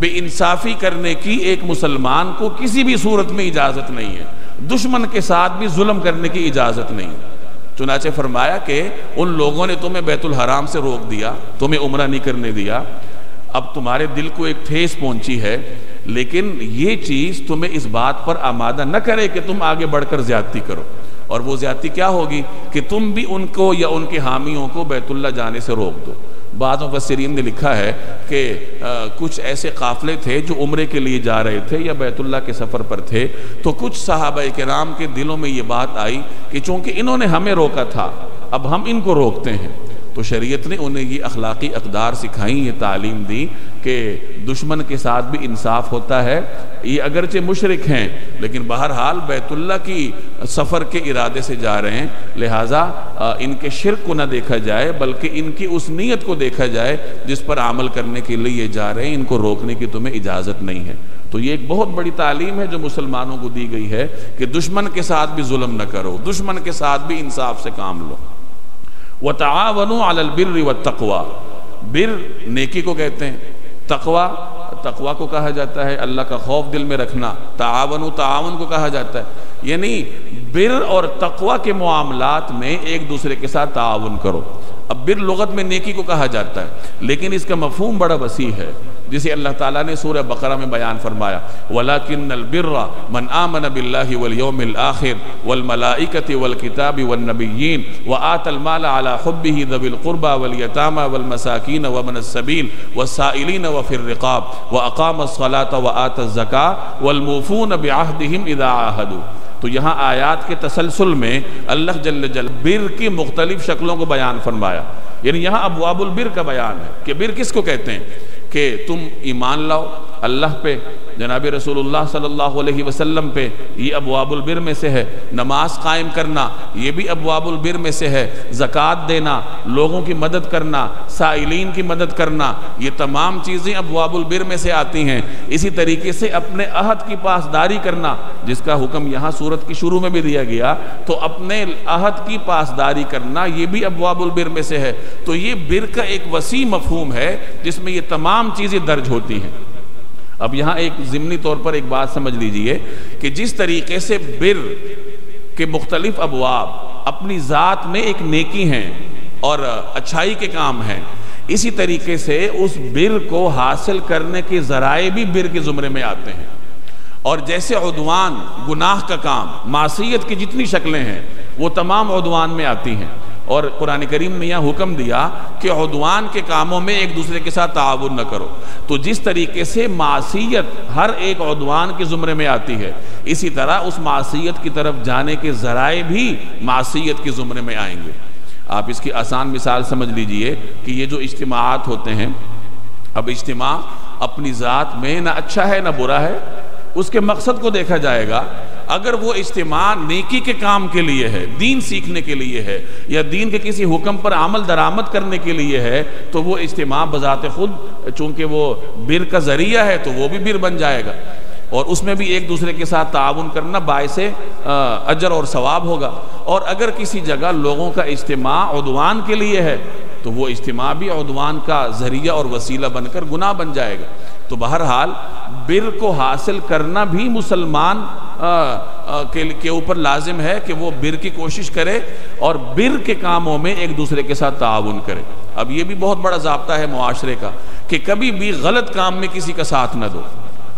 बेइंसाफ़ी करने की एक मुसलमान को किसी भी सूरत में इजाज़त नहीं है। दुश्मन के साथ भी जुल्म करने की इजाज़त नहीं है। चुनाचे फरमाया कि उन लोगों ने तुम्हें बैतुल हराम से रोक दिया, तुम्हें उम्र नहीं करने दिया। अब तुम्हारे दिल को एक ठेस पहुँची है, लेकिन ये चीज़ तुम्हें इस बात पर आमादा न करे कि तुम आगे बढ़कर ज्यादती करो। और वो ज़्यादा क्या होगी कि तुम भी उनको या उनके हामियों को बैतुल्ला जाने से रोक दो। बाद मुफसरीन ने लिखा है कि कुछ ऐसे काफ़िले थे जो उम्र के लिए जा रहे थे या बैतुल्ला के सफ़र पर थे। तो कुछ साहब के नाम के दिलों में ये बात आई कि चूँकि इन्होंने हमें रोका था, अब हम इनको रोकते हैं। तो शरीयत ने उन्हें ये अखलाकी अकदार सिखाई, ये तालीम दी कि दुश्मन के साथ भी इंसाफ होता है। ये अगरचे मुशरक हैं, लेकिन बहरहाल बैतुल्ला की सफ़र के इरादे से जा रहे हैं। लिहाजा इनके शिरक को ना देखा जाए, बल्कि इनकी उस नीयत को देखा जाए जिस पर अमल करने के लिए ये जा रहे हैं। इनको रोकने की तुम्हें इजाज़त नहीं है। तो ये एक बहुत बड़ी तालीम है जो मुसलमानों को दी गई है कि दुश्मन के साथ भी जुल्म न करो, दुश्मन के साथ भी इंसाफ से काम लो। व तावन अलबिर व तकवा बिर नेकी को कहते हैं। तकवा तकवा को कहा जाता है, अल्लाह का खौफ दिल में रखना। तावन तावन को कहा जाता है। यानी बिर और तकवा के मामलात में एक दूसरे के साथ ताउन करो। अब बिर लगत में नेकी को कहा जाता है, लेकिन इसका मफहूम बड़ा वसी है। जिसे अल्लाह ताला ने सूर्य बकरा में बयान फरमाया वलाकिन मन आमन बिल्लाहि वल यौमिल आखिर, वल मलाइकति वल किताबि वन नबिय्यीन व आतल माल अला हुब्बिहि कुर्बा वल यतामा वल मसाकीन व मन सबील व साइलिन व फिर रिकाब, व अकाम सलात व आत ज़का वल मुफून बिआहदिहिम इदा तो यहाँ आयात के तसलसल में अल्लाह जल जल, बिर की मुख्तलिफ़ शक्लों को बयान फरमाया। यानी यहाँ अबवाबुल बिर का बयान है कि बिर किसको कहते हैं? कि तुम ईमान लाओ अल्लाह पे, जनाब रसूलुल्लाह सल्लल्लाहु अलैहि वसल्लम पे, ये अबवाबुल बिर में से है। नमाज़ कायम करना, ये भी अबवाबुल बिर में से है। ज़क़़त देना, लोगों की मदद करना, साइलिन की मदद करना, ये तमाम चीज़ें अबवाबुल बिर में से आती हैं। इसी तरीके से अपने अहद की पासदारी करना, जिसका हुक्म यहाँ सूरत की शुरू में भी दिया गया तो अपने अहद की पासदारी करना, ये भी अबवाबुल बिर में से है। तो ये बिर का एक वसी मफहूम है, जिसमें ये तमाम चीज़ें दर्ज होती हैं। अब यहाँ एक ज़िमनी तौर पर एक बात समझ लीजिए कि जिस तरीके से बिर के मुख्तलिफ़ अबवाब अपनी ज़ात में एक नेकी हैं और अच्छाई के काम हैं, इसी तरीके से उस बिर को हासिल करने के ज़राए भी बिर के ज़ुमरे में आते हैं। और जैसे उदवान गुनाह का काम मासीत की जितनी शक्लें हैं, वो तमाम उदवान में आती हैं। और कुरान करीम ने यह हुक्म दिया कि उदवान के कामों में एक दूसरे के साथ ताउन न करो। तो जिस तरीके से मासीत हर एक उदवान के ज़ुमरे में आती है, इसी तरह उस मासीत की तरफ़ जाने के ज़राए भी मासीत के ज़ुमरे में आएँगे। आप इसकी आसान मिसाल समझ लीजिए कि ये जो इज्तमात होते हैं, अब इज्तम अपनी ज़ात में ना अच्छा है, ना बुरा है उसके मकसद को देखा जाएगा, अगर वो इज्तम नेकी के काम के लिए है, दीन सीखने के लिए है, या दीन के किसी हुक्म पर अमल दरामद करने के लिए है तो वो इज्तम बजात खुद, चूँकि वो बिर का ज़रिया है तो वो भी बिर बन जाएगा। और उसमें भी एक दूसरे के साथ ताउन करना बायस अजर और सवाब होगा। और अगर किसी जगह लोगों का इज्तम उदवान के लिए है तो वो इज्तम भी उदवान का ज़रिया और वसीला बनकर गुनाह बन जाएगा। तो बहरहाल, बिर को हासिल करना भी मुसलमान के के ऊपर लाजिम है कि वो बिर की कोशिश करे और बिर के कामों में एक दूसरे के साथ ताउन करे। अब ये भी बहुत बड़ा जबता है मुआशरे का कि कभी भी गलत काम में किसी का साथ ना दो।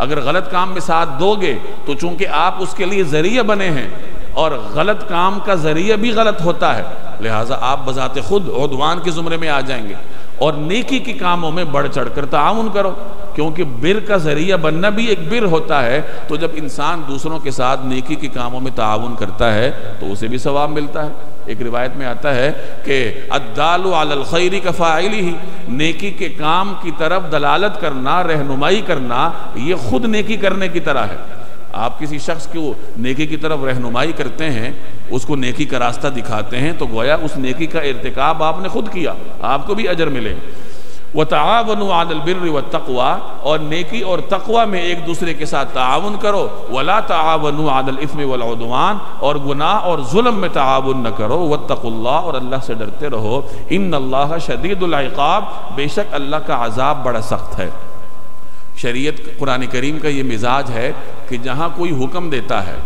अगर गलत काम में साथ दोगे तो चूँकि आप उसके लिए ज़रिए बने हैं और गलत काम का ज़रिया भी गलत होता है, लिहाजा आप बजाते खुद उदवान के ज़ुमरे में आ जाएँगे और नेकी के कामों में बढ़ चढ़ कर ताउन करो। क्योंकि बिर का ज़रिया बनना भी एक बिर होता है तो जब इंसान दूसरों के साथ नेकी के कामों में ताउन करता है तो उसे भी सवाब मिलता है। एक रिवायत में आता है कि अद्दालखैरी का फ़ाइली ही, नेकी के काम की तरफ़ दलालत करना, रहनुमाई करना, ये खुद नेकी करने की तरह है। आप किसी शख्स को नेकी की तरफ़ रहनुमाई करते हैं, उसको नेकी का रास्ता दिखाते हैं तो गोया उस नेकी का इरतकब आपने खुद किया, आपको भी अजर मिले। व तावन आदल बिर व तकवा और नेकी और तकवा में एक दूसरे के साथ ताउन करो। वला तावन आदल इसम वलवान और गुनाह और जुल्म में ताउन न करो। व तकुल्ला और अल्लाह से डरते रहो। इन अल्लाह शदीदुल्लाब बेशक अल्लाह का अजाब बड़ा सख्त है। शरीयत कुरान करीम का ये मिजाज है कि जहाँ कोई हुक्म देता है,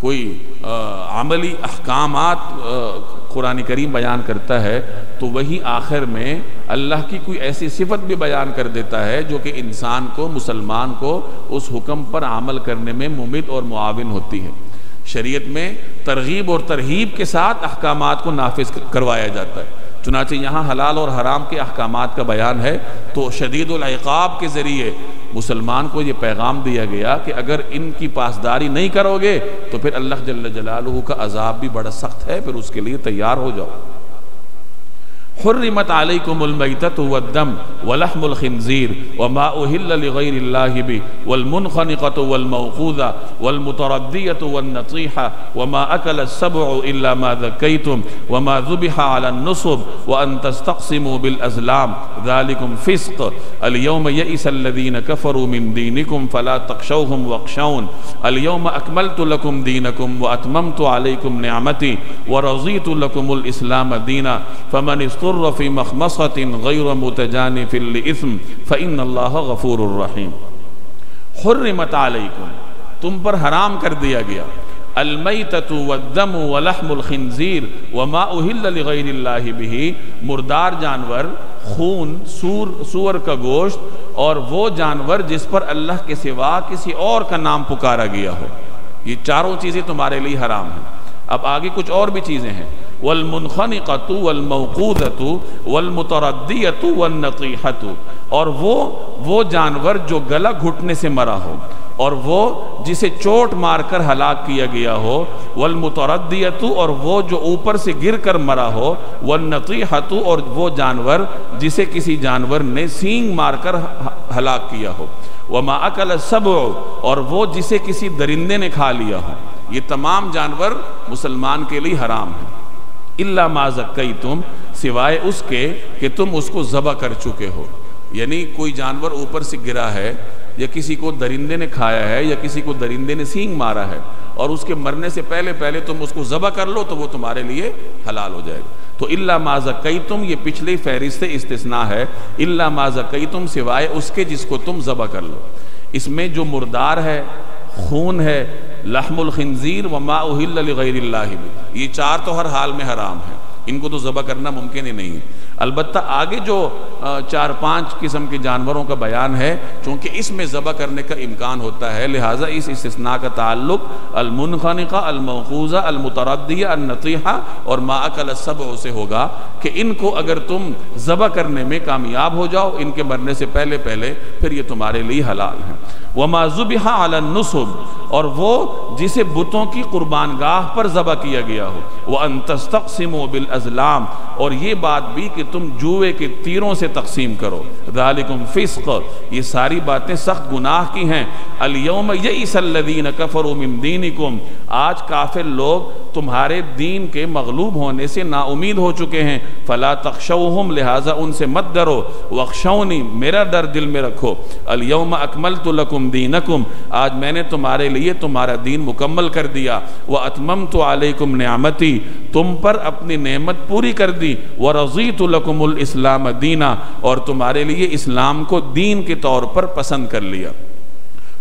कोई अमली अहकाम कुरान करीम बयान करता है तो वही आखिर में अल्लाह की कोई ऐसी सिफत भी बयान कर देता है, जो कि इंसान को, मुसलमान को उस हुक्म पर अमल करने में मुमित और मुआविन होती है। शरीयत में तरगीब और तरहीब के साथ अहकाम को नाफिज करवाया जाता है। चुनाचे यहाँ हलाल और हराम के अहकाम का बयान है तो शदीदाब के ज़रिए मुसलमान को ये पैगाम दिया गया कि अगर इनकी पासदारी नहीं करोगे तो फिर अल्लाह जल्ल जलालू का अजाब भी बड़ा सख्त है, फिर उसके लिए तैयार हो जाओ। हुर्रिमत अलैकुमुलमैततु वद्दम वलहमुल खिंजीर वमा उहिल्ल लिगैरिल्लाहि बि वलमुनखनिकतु वलमौखूज़ा वलमुतरद्दियतु वन्नतीहा वमा अकल सबउ इल्ला मा ज़क्कैतुम वमा ज़ुबिहा अला नुसब व अन तस्तक़सिमू बिल अज़लाम ज़ालिकुम फ़िस्क़ अल यौम यइसल्लज़ीन कफ़रू मिन दीनिकुम फ़ला तख़शौहुम वख़शौन अल यौम अकमलतु लकुम दीनकुम व अतममतु अलैकुम निअमती व रज़ीतु लकुमुल इस्लाम दीना फमन इस्तुर्र फ़ी मखमसतिन गैर मुतजानिफिल लिइस्म फ़इन्न अल्लाह गफूरुर हुर्रिमत अलैकुम तुम पर हराम कर दिया गया अलमैतु वदम वलहमुल वमा उहिल्लगैरिल्लाहि मुर्दार जानवर खून सूर सुअर का गोश्त और वो जानवर जिस पर अल्लाह के सिवा किसी और का नाम पुकारा गया हो ये चारों चीज़ें तुम्हारे लिए हराम हैं अब आगे कुछ और भी चीज़ें हैं। वलमुनखनिकतु वलमऊकूदतु वलमुतरद्दियतु वन्नतीहतु और वो वो जानवर जो गला घुटने से मरा हो और वो जिसे चोट मारकर हलाक किया गया हो वल मुतरदियतु और वो जो ऊपर से गिर कर मरा हो वल नतीहतु और वो जानवर जिसे किसी जानवर ने सींग मारकर हलाक किया हो। वह माकल सब और वो जिसे किसी दरिंदे ने खा लिया हो। ये तमाम जानवर मुसलमान के लिए हराम है। इल्ला माजक्कई तुम सिवाय उसके कि तुम उसको ज़बह कर चुके हो। यानी कोई जानवर ऊपर से गिरा है, या किसी को दरिंदे ने खाया है, या किसी को दरिंदे ने सींग मारा है, और उसके मरने से पहले पहले तुम उसको ज़बह कर लो तो वो तुम्हारे लिए हलाल हो जाएगा। तो इल्ला माजा कई तुम ये पिछली फहरिस्त इस्तना है। इल्ला माजा कई तुम सिवाय उसके जिसको तुम ज़बह कर लो। इसमें जो मुर्दार है, खून है लहमुल खिंजीर व माहिल्ला ये चार तो हर हाल में हराम है। इनको तो ज़बह करना मुमकिन ही नहीं है। अलबत् आगे जो चार पाँच किस्म के जानवरों का बयान है, चूँकि इसमें ज़बह करने का इम्कान होता है, लिहाजा इस इसना का ताल्लुक अलमुनखनिका अलमखूज़ा अलमतरदिया अलनतीहा और माकल सबसे होगा कि इनको अगर तुम ज़बह करने में कामयाब हो जाओ, इनके मरने से पहले पहले फिर ये तुम्हारे लिए हलाल है। व माजुबिहा अलनसब और वो जिसे बुतों की कुर्बान गाह पर ज़बह किया गया हो। वह अंतस्तकसिम बिल अजलाम, और ये बात भी कि तुम जुए के तीरों से तकसीम करो। दालिकुम फ़िस्क, ये सारी बातें सख्त गुनाह की हैं। अलयम यईसल्लदीन कफ़रुमिन आज काफिर लोग तुम्हारे दीन के मगलूब होने से नाउमीद हो चुके हैं। फ़ला तख्शौहम लिहाजा उनसे मत डरो। वक्शौनी मेरा डर दिल में रखो। अलयम अकमल तो लकुम दीनकुम, आज मैंने तुम्हारे लिए तुम्हारा दीन मुकम्मल कर दिया। व अतमम तो आलकुम न्यामती, तुम पर अपनी नेमत पूरी कर दी। व रज़ी तो लकुमुल इस्लाम दीना, और तुम्हारे लिए इस्लाम को दीन के तौर पर पसंद कर लिया।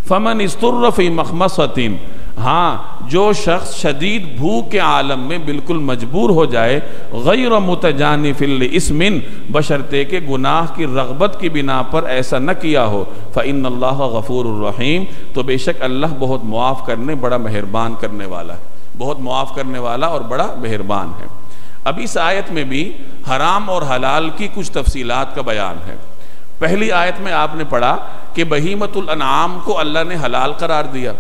फ़मन इस्तुर्रफ़ी मखमसतिन हाँ जो शख्स शदीद भूख के आलम में बिल्कुल मजबूर हो जाए, गैर मुतजानिफिल इसमिन, बशरते के गुनाह की रगबत की बिना पर ऐसा न किया हो। फ़िन अल्लाह गफ़ूररहीम तो बेशक अल्लाह बहुत मुआफ़ करने, बड़ा मेहरबान करने वाला है। बहुत मुआफ़ करने वाला और बड़ा मेहरबान है। अब इस आयत में भी हराम और हलाल की कुछ तफसीलात का बयान है। पहली आयत में आपने पढ़ा कि बहीमतुल अनाम को अल्लाह ने हलाल करार दिया।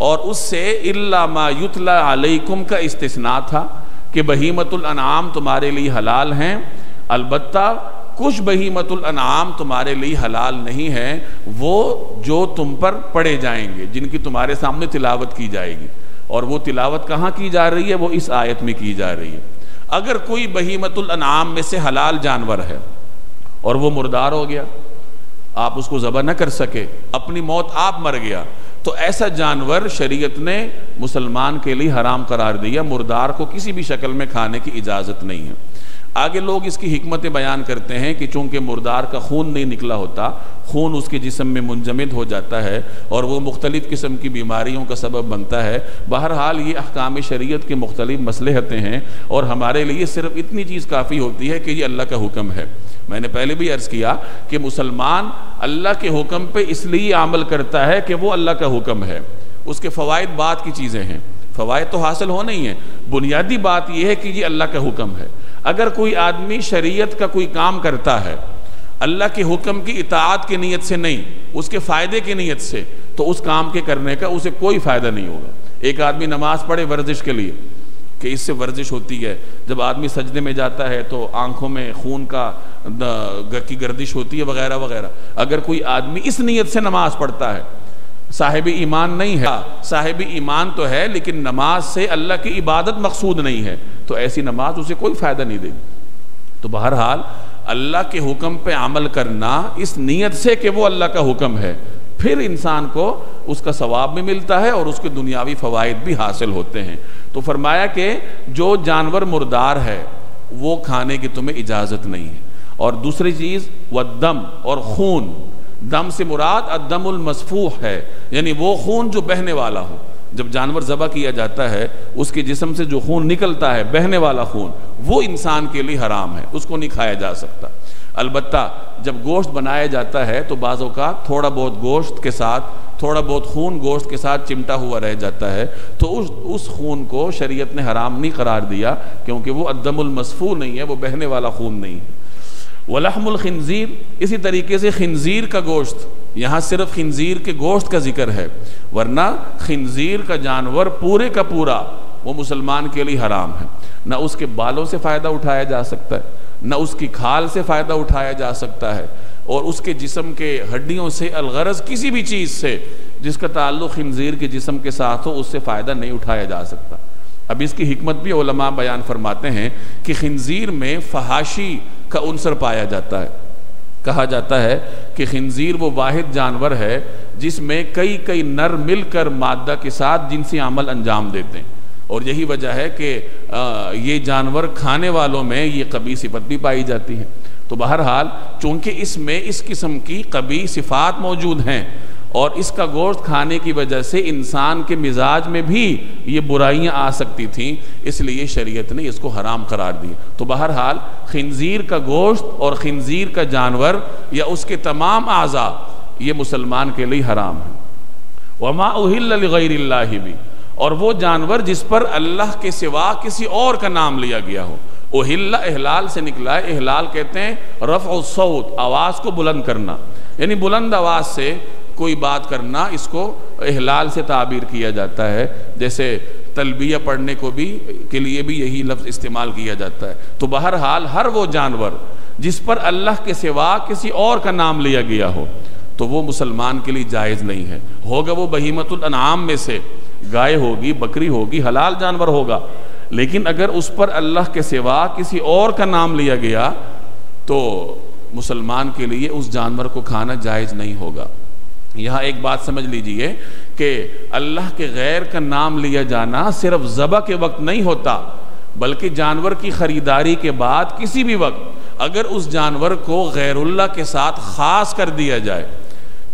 और उससे इल्ला युतला अलैकुम का इस्तना था कि बहीमतुल अनाम तुम्हारे लिए हलाल हैं। अलबत्ता, कुछ बहीमतुल अनाम तुम्हारे लिए हलाल नहीं है। वो जो तुम पर पड़े जाएँगे, जिनकी तुम्हारे सामने तिलावत की जाएगी। और वो तिलावत कहाँ की जा रही है? वो इस आयत में की जा रही है। अगर कोई बहीमतुल अनाम में से हलाल जानवर है, और वो मुर्दार हो गया, आप उसको ज़बह न कर सके, अपनी मौत आप मर गया तो ऐसा जानवर शरीयत ने मुसलमान के लिए हराम करार दिया, मुर्दार को किसी भी शक्ल में खाने की इजाज़त नहीं है। आगे लोग इसकी हमतें बयान करते हैं कि चूँकि मुर्दार का खून नहीं निकला होता, खून उसके जिसम में मुंजमद हो जाता है और वो मुख्तलिफ़ किस्म की बीमारियों का सबब बनता है। बहरहाल ये अहकाम शरीयत के मुख्तलिफ़ मसले होते हैं और हमारे लिए सिर्फ़ इतनी चीज़ काफ़ी होती है कि ये अल्लाह का हुक्म है। मैंने पहले भी अर्ज़ किया कि मुसलमान अल्लाह के हुक्म पे इसलिए अमल करता है कि वो अल्लाह का हुक्म है। उसके फ़वाद बाद की चीज़ें हैं। फ़वाद तो हासिल हो नहीं है। बुनियादी बात यह है कि ये अल्लाह का हुक्म है। अगर कोई आदमी शरीयत का कोई काम करता है, अल्लाह के हुक्म की इतात की नीयत से नहीं, उसके फ़ायदे की नीयत से तो उस काम के करने का उसे कोई फ़ायदा नहीं होगा। एक आदमी नमाज़ पढ़े वर्जिश के लिए, कि इससे वर्जिश होती है। जब आदमी सजदे में जाता है तो आँखों में खून का की गर्दिश होती है वगैरह वगैरह। अगर कोई आदमी इस नीयत से नमाज़ पढ़ता है, साहिब ईमान नहीं है। साहिब ईमान तो है, लेकिन नमाज़ से अल्लाह की इबादत मकसूद नहीं है। तो ऐसी नमाज़ उसे कोई फ़ायदा नहीं देगी। तो बहरहाल, अल्लाह के हुक्म पे अमल करना इस नीयत से कि वो अल्लाह का हुक्म है। फिर इंसान को उसका सवाब भी मिलता है और उसके दुनियावी फ़वाद भी हासिल होते हैं। तो फरमाया कि जो जानवर मुर्दार है, वो खाने की तुम्हें इजाज़त नहीं है। और दूसरी चीज़, व दम और खून। दम से मुराद अदमुल मसफूह है। यानी वो खून जो बहने वाला हो। जब जानवर ज़बा किया जाता है, उसके जिसम से जो खून निकलता है, बहने वाला खून, वो इंसान के लिए हराम है। उसको नहीं खाया जा सकता। अलबत्ता, जब गोश्त बनाया जाता है तो बाज़ों का थोड़ा बहुत गोश्त के साथ, थोड़ा बहुत खून गोश्त के साथ चिमटा हुआ रह जाता है तो उस उस खून को शरीयत ने हराम नहीं करार दिया, क्योंकि वो अदमुल मसफू नहीं है, वो बहने वाला खून नहीं है। वलहमुल खनजीर इसी तरीके से खनजीर का गोश्त, यहाँ सिर्फ़ खनजीर के गोश्त का ज़िक्र है, वरना खनजीर का जानवर पूरे का पूरा, वो मुसलमान के लिए हराम है। न उसके बालों से फ़ायदा उठाया जा सकता है, न उसकी खाल से फ़ायदा उठाया जा सकता है, और उसके जिसम के हड्डियों से अलगरज किसी भी चीज़ से, जिसका ताल्लुक़ खनजीर के जिसम के साथ हो, उससे फ़ायदा नहीं उठाया जा सकता। अब इसकी हिकमत भी ओलमा बयान फरमाते हैं कि खनजीर में फहाशी का उनसर पाया जाता है। कहा जाता है कि खनजीर वो वाद जानवर है जिसमें कई कई नर मिलकर मादा के साथ जिनसी अमल अंजाम देते हैं। और यही वजह है कि ये जानवर खाने वालों में ये कभी सिफत भी पाई जाती है। तो बहरहाल, चूँकि इसमें इस किस्म की कभी सिफात मौजूद हैं और इसका गोश्त खाने की वजह से इंसान के मिजाज में भी ये बुराइयाँ आ सकती थीं, इसलिए शरीयत ने इसको हराम करार दिया। तो बहरहाल खनजीर का गोश्त और खनजीर का जानवर या उसके तमाम अज़ा ये मुसलमान के लिए हराम है। वमा उहिल्ला भी और वो जानवर जिस पर अल्लाह के सिवा किसी और का नाम लिया गया हो। ओहिल्ला एहलाल से निकला है। एहलाल कहते हैं रफ़ सऊद आवाज़ को बुलंद करना। यानी बुलंद आवाज़ से कोई बात करना इसको एहलाल से ताबीर किया जाता है। जैसे तलबिया पढ़ने को भी, के लिए भी यही लफ्ज़ इस्तेमाल किया जाता है। तो बहरहाल हर वो जानवर जिस पर अल्लाह के सिवा किसी और का नाम लिया गया हो तो वो मुसलमान के लिए जायज़ नहीं है। होगा वो बहीमतुल अनाम में से, गाय होगी, बकरी होगी, हलाल जानवर होगा। लेकिन अगर उस पर अल्लाह के सिवा किसी और का नाम लिया गया तो मुसलमान के लिए उस जानवर को खाना जायज़ नहीं होगा। यहाँ एक बात समझ लीजिए कि अल्लाह के गैर का नाम लिया जाना सिर्फ़ ज़बा के वक्त नहीं होता, बल्कि जानवर की ख़रीदारी के बाद किसी भी वक्त, अगर उस जानवर को गैरुल्ला के साथ ख़ास कर दिया जाए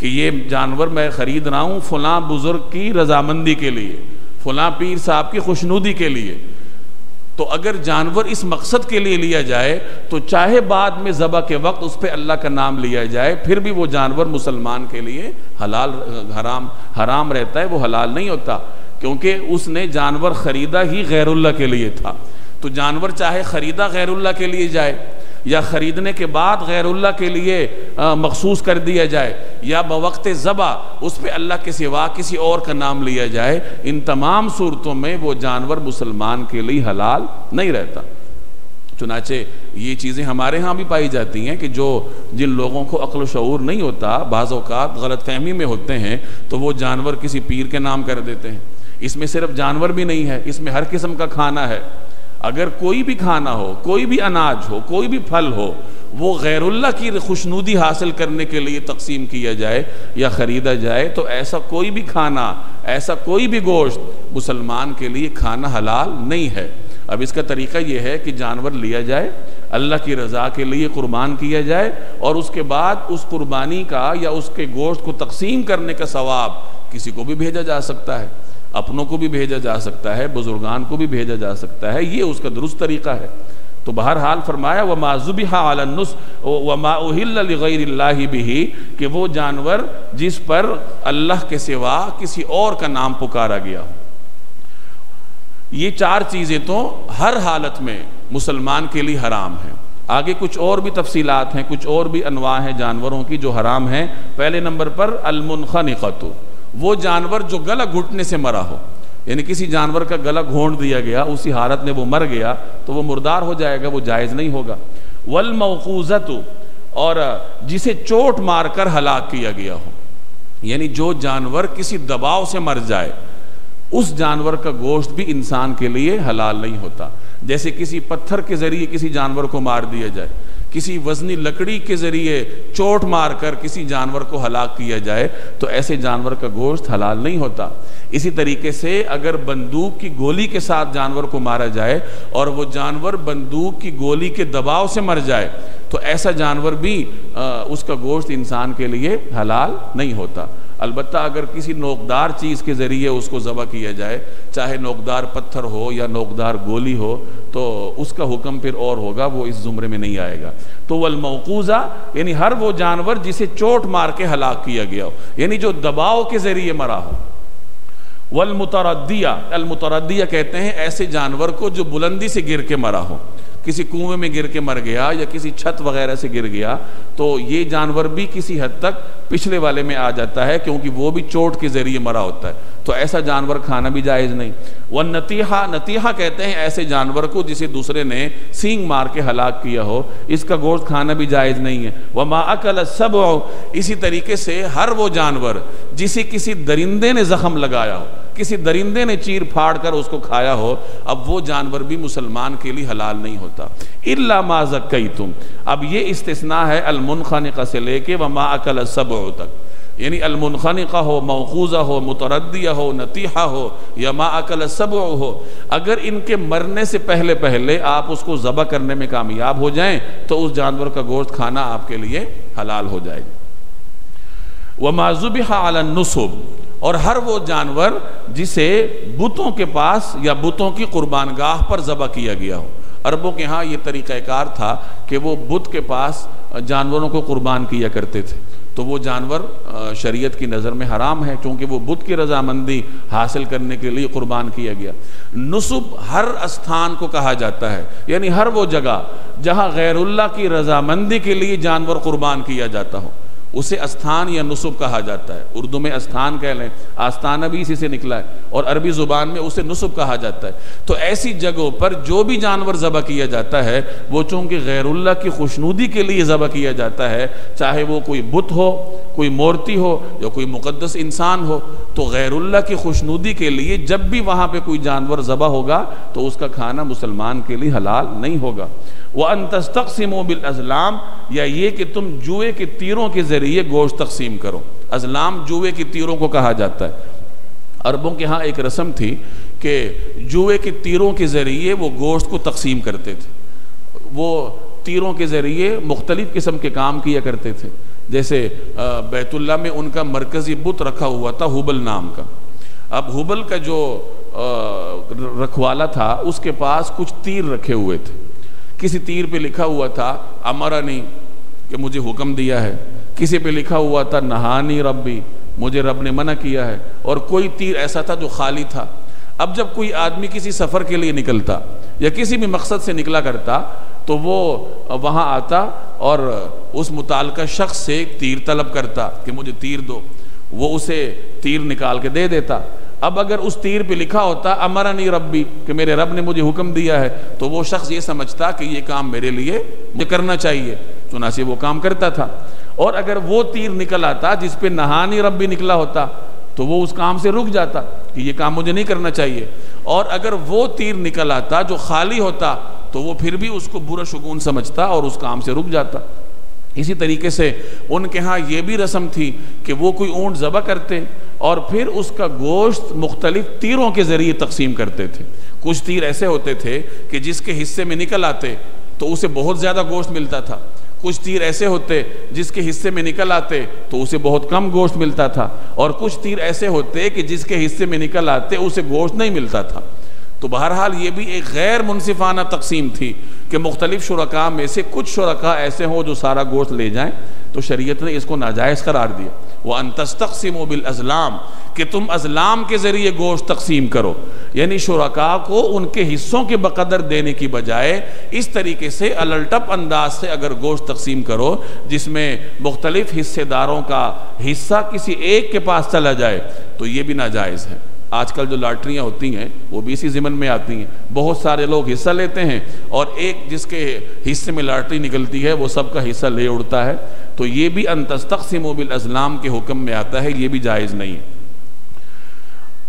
कि ये जानवर मैं ख़रीद रहा हूँ फ़लाँ बुज़ुर्ग की रजामंदी के लिए, फ़लाँ पीर साहब की खुशनुदी के लिए तो अगर जानवर इस मकसद के लिए लिया जाए तो चाहे बाद में ज़बा के वक्त उस पर अल्लाह का नाम लिया जाए, फिर भी वो जानवर मुसलमान के लिए हलाल, हराम हराम रहता है, वो हलाल नहीं होता। क्योंकि उसने जानवर ख़रीदा ही गैरुल्ला के लिए था। तो जानवर चाहे ख़रीदा गैरुल्ला के लिए जाए या ख़रीदने के बाद गैरुल्ला के लिए मखसूस कर दिया जाए, या बवक्त ज़बा, उस पर अल्लाह के सिवा किसी और का नाम लिया जाए, इन तमाम सूरतों में वो जानवर मुसलमान के लिए हलाल नहीं रहता। चुनाचे ये चीज़ें हमारे यहाँ भी पाई जाती हैं कि जो जिन लोगों को अक्ल शूर नहीं होता बाज़ात गलत फहमी में होते हैं तो वो जानवर किसी पीर के नाम कर देते हैं। इसमें सिर्फ़ जानवर भी नहीं है, इसमें हर किस्म का खाना है। अगर कोई भी खाना हो, कोई भी अनाज हो, कोई भी फल हो, वो गैरुल्ला की खुशनुदी हासिल करने के लिए तकसीम किया जाए या ख़रीदा जाए तो ऐसा कोई भी खाना, ऐसा कोई भी गोश्त मुसलमान के लिए खाना हलाल नहीं है। अब इसका तरीका यह है कि जानवर लिया जाए, अल्लाह की रज़ा के लिए कुर्बान किया जाए और उसके बाद उस कुर्बानी का या उसके गोश्त को तकसीम करने का सवाब किसी को भी भेजा जा सकता है। अपनों को भी भेजा जा सकता है, बुजुर्गान को भी भेजा जा सकता है, ये उसका दुरुस्त तरीका है। तो बहरहाल फरमाया व माजुबिहास व माहिल्ला भी कि वो जानवर जिस पर अल्लाह के सिवा किसी और का नाम पुकारा गया हो। ये चार चीज़ें तो हर हालत में मुसलमान के लिए हराम है। आगे कुछ और भी तफसीलात हैं, कुछ और भी अनवा हैं जानवरों की जो हराम हैं। पहले नंबर पर अलमुनखनिकतु। वो जानवर जो गला घुटने से मरा हो, यानी किसी जानवर का गला घोंट दिया गया, उसी हालत में वो मर गया तो वो मुर्दार हो जाएगा, वो जायज़ नहीं होगा। वल मौकूजत और जिसे चोट मारकर हलाक किया गया हो, यानी जो जानवर किसी दबाव से मर जाए, उस जानवर का गोश्त भी इंसान के लिए हलाल नहीं होता। जैसे किसी पत्थर के ज़रिए किसी जानवर को मार दिया जाए किसी वजनी लकड़ी के ज़रिए चोट मारकर किसी जानवर को हलाक किया जाए तो ऐसे जानवर का गोश्त हलाल नहीं होता। इसी तरीके से अगर बंदूक की गोली के साथ जानवर को मारा जाए और वो जानवर बंदूक की गोली के दबाव से मर जाए तो ऐसा जानवर भी आ, उसका गोश्त इंसान के लिए हलाल नहीं होता। अलबत् अगर किसी नोकदार चीज़ के ज़रिए उसको ज़बह किया जाए, चाहे नोकदार पत्थर हो या नोकदार गोली हो तो उसका हुक्म फिर और होगा, वो इस ज़ुमरे में नहीं आएगा। तो वल मौकूज़ा यानी हर वो जानवर जिसे चोट मार के हलाक किया गया हो, यानी जो दबाव के ज़रिए मरा हो। वल मुतरदिया अलमुतरदिया कहते हैं, ऐसे जानवर को जो बुलंदी से गिर के मरा हो। किसी कुएँ में गिर के मर गया या किसी छत वगैरह से गिर गया तो ये जानवर भी किसी हद तक पिछले वाले में आ जाता है, क्योंकि वो भी चोट के ज़रिए मरा होता है। तो ऐसा जानवर खाना भी जायज़ नहीं। वह नतीहा नतीहा कहते हैं ऐसे जानवर को जिसे दूसरे ने सींग मार के हलाक किया हो। इसका गोश्त खाना भी जायज़ नहीं है। वह मा अकल सब इसी तरीके से हर वो जानवर जिसे किसी दरिंदे ने जख्म लगाया हो, किसी दरिंदे ने चीर फाड़ कर उसको खाया हो, अब वो जानवर भी मुसलमान के लिए हलाल नहीं होता। इल्ला माजक कई तुम अब ये इस्तना है अलमुनखानिका से लेके व मा अकल सब तक। यानी अलमुनखानिका हो, मौखूज़ा हो मुतरदिया हो, नतीहा हो, या मा अकल सब हो, अगर इनके मरने से पहले पहले आप उसको ज़बह करने में कामयाब हो जाएँ तो उस जानवर का गोश्त खाना आपके लिए हलाल हो जाएगा। व माजुब नसुब, और हर वो जानवर जिसे बुतों के पास या बुतों की कुर्बान गाह पर ज़बह किया गया हो। अरबों के यहाँ ये तरीक़ाकार था कि वो बुत के पास जानवरों को कुर्बान किया करते थे। तो वो जानवर शरीयत की नज़र में हराम है, क्योंकि वो बुद्ध की रजामंदी हासिल करने के लिए कुर्बान किया गया। नसुब हर स्थान को कहा जाता है, यानी हर वो जगह जहाँ गैरुल्ला की रजामंदी के लिए जानवर कुर्बान किया जाता हो। उसे स्थान या नुसुब कहा जाता है। उर्दू में स्थान कह लें, आस्थाना भी इसी से निकला है, और अरबी ज़ुबान में उसे नुसुब कहा जाता है। तो ऐसी जगहों पर जो भी जानवर ज़बह किया जाता है, वो चूँकि गैरुल्ला की खुशनूदी के लिए ज़बह किया जाता है, चाहे वो कोई बुत हो, कोई मूर्ति हो, या कोई मुकदस इंसान हो तो गैरुल्ला की खुशनूदी के लिए जब भी वहाँ पर कोई जानवर ज़बह होगा तो उसका खाना मुसलमान के लिए हलाल नहीं होगा। वह अनतस्तकसिम बिल अजलाम, या ये कि तुम जुए के तीरों के ज़रिए गोश्त तकसीम करो। अजलाम जुए के तीरों को कहा जाता है। अरबों के यहाँ एक रस्म थी कि जुए के तीरों के ज़रिए वो गोश्त को तकसीम करते थे। वो तीरों के ज़रिए मुख्तलिफ़ किस्म के काम किया करते थे। जैसे बैतुल्ला में उनका मरकज़ी बुत रखा हुआ था, हुबल नाम का। अब हुबल का जो रखवाला था, उसके पास कुछ तीर रखे हुए थे। किसी तीर पे लिखा हुआ था, अमरा नहीं कि मुझे हुक्म दिया है। किसी पे लिखा हुआ था, नहानी रब्बी, मुझे रब ने मना किया है। और कोई तीर ऐसा था जो खाली था। अब जब कोई आदमी किसी सफ़र के लिए निकलता या किसी भी मकसद से निकला करता तो वो वहाँ आता और उस मुताल शख्स से तीर तलब करता कि मुझे तीर दो। वो उसे तीर निकाल के दे देता। अब अगर उस तीर पे लिखा होता अमरा नहीं रब्बी, कि मेरे रब ने मुझे हुक्म दिया है तो वो शख्स ये समझता कि ये काम मेरे लिए मुझे करना चाहिए। चुनासी वो काम करता था। और अगर वो तीर निकल आता, जिस पे नहानी रब्बी निकला होता तो वो उस काम से रुक जाता कि ये काम मुझे नहीं करना चाहिए। और अगर वो तीर निकल आता, जो खाली होता तो वो फिर भी उसको बुरा शगुन समझता और उस काम से रुक जाता। इसी तरीके से उनके यहाँ ये भी रस्म थी कि वो कोई ऊँट ज़बह करते और फिर उसका गोश्त मुख्तलिफ़ तीरों के ज़रिए तकसीम करते थे। कुछ तीर ऐसे होते थे कि जिसके हिस्से में निकल आते तो उसे बहुत ज़्यादा गोश्त मिलता था। कुछ तीर ऐसे होते जिसके हिस्से में निकल आते तो उसे बहुत कम गोश्त मिलता था। और कुछ तीर ऐसे होते कि जिसके हिस्से में निकल आते उसे गोश्त नहीं मिलता था। तो बहरहाल ये भी एक गैर मुनसिफाना तकसीम थी कि मुख्तलिफ़ शुरा में से कुछ शुरा ऐसे हों जो सारा गोश्त ले जाएँ तो शरीयत ने इसको नाजायज़ करार दिया। वह अंतस्तकसिम बिल अजलाम कि तुम अजलाम के ज़रिए गोश्त तकसीम करो। यानी शुरा को उनके हिस्सों के बकदर देने की बजाय इस तरीके से अलटप अंदाज से अगर गोश्त तकसीम करो, जिसमें मुख्तलिफ़ हिस्सेदारों का हिस्सा किसी एक के पास चला जाए तो ये भी नाजायज़ है। आजकल जो लॉटरियाँ होती हैं, वो भी इसी ज़िमन में आती हैं। बहुत सारे लोग हिस्सा लेते हैं और एक जिसके हिस्से में लॉटरी निकलती है, वो सबका हिस्सा ले उड़ता है। तो ये भी अनतस्तक से मोबिल अजलाम के हुक्म में आता है, ये भी जायज़ नहीं है।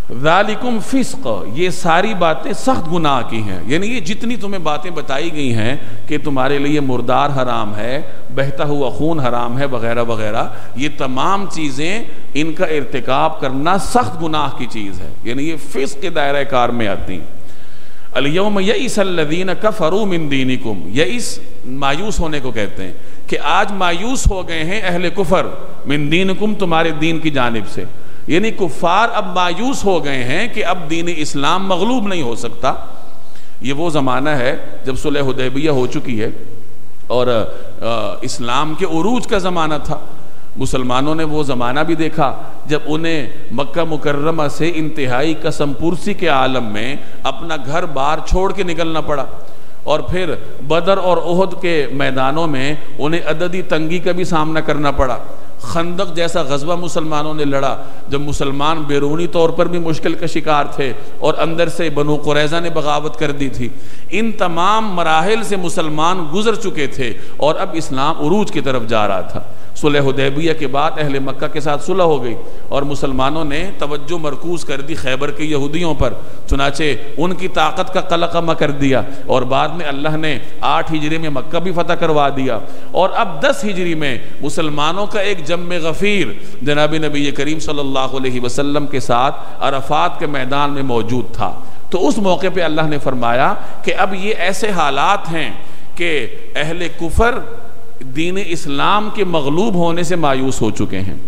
वालिकुम फिस्क ये सारी बातें सख्त गुनाह की हैं। यानी ये जितनी तुम्हें बातें बताई गई हैं कि तुम्हारे लिए मुर्दार हराम है, बहता हुआ खून हराम है, वगैरह वगैरह, ये तमाम चीज़ें इनका इरतकब करना सख्त गुनाह की चीज़ है। यानी ये फिस्क के दायरा कार में आती हैं। अलियम यईसल्लदीन कफ़रू मिन दीनिकुम। यईस मायूस होने को कहते हैं कि आज मायूस हो गए हैं अहले कुफर मिन दीनकुम तुम्हारे दीन की जानब से। यानी कुफार अब मायूस हो गए हैं कि अब दीन इस्लाम मगलूब नहीं हो सकता। ये वो ज़माना है जब सुलह हुदैबिया हो चुकी है और इस्लाम के उरूज का ज़माना था। मुसलमानों ने वो ज़माना भी देखा जब उन्हें मक्का मुकर्रमा से इंतहाई कसम पुरसी के आलम में अपना घर बार छोड़ के निकलना पड़ा और फिर बदर और ओहद के मैदानों में उन्हें अददी तंगी का भी सामना करना पड़ा। खंदक जैसा गजबा मुसलमानों ने लड़ा, जब मुसलमान बैरूनी तौर पर भी मुश्किल का शिकार थे और अंदर से बनो कुरैज़ा ने बगावत कर दी थी। इन तमाम मराहल से मुसलमान गुजर चुके थे और अब इस्लाम उरूज की तरफ़ जा रहा था। सुलह हुदैबिया के बाद अहल मक्का के साथ सुलह हो गई और मुसलमानों ने तवज्जो मरकूज़ कर दी खैबर के यहूदियों पर। चुनाचे उनकी ताकत का कलकमा कर दिया और बाद में अल्लाह ने आठ हिजरी में मक्का भी फतह करवा दिया। और अब दस हिजरी में मुसलमानों का एक जम गफ़ीर। जनाब नबी करीम सल्लल्लाहु अलैहि वसल्लम के साथ अरफात के मैदान में मौजूद था। तो उस मौके पर अल्लाह ने फरमाया कि अब ये ऐसे हालात हैं कि अहल कुफर दीन इस्लाम के मगलूब होने से मायूस हो चुके हैं।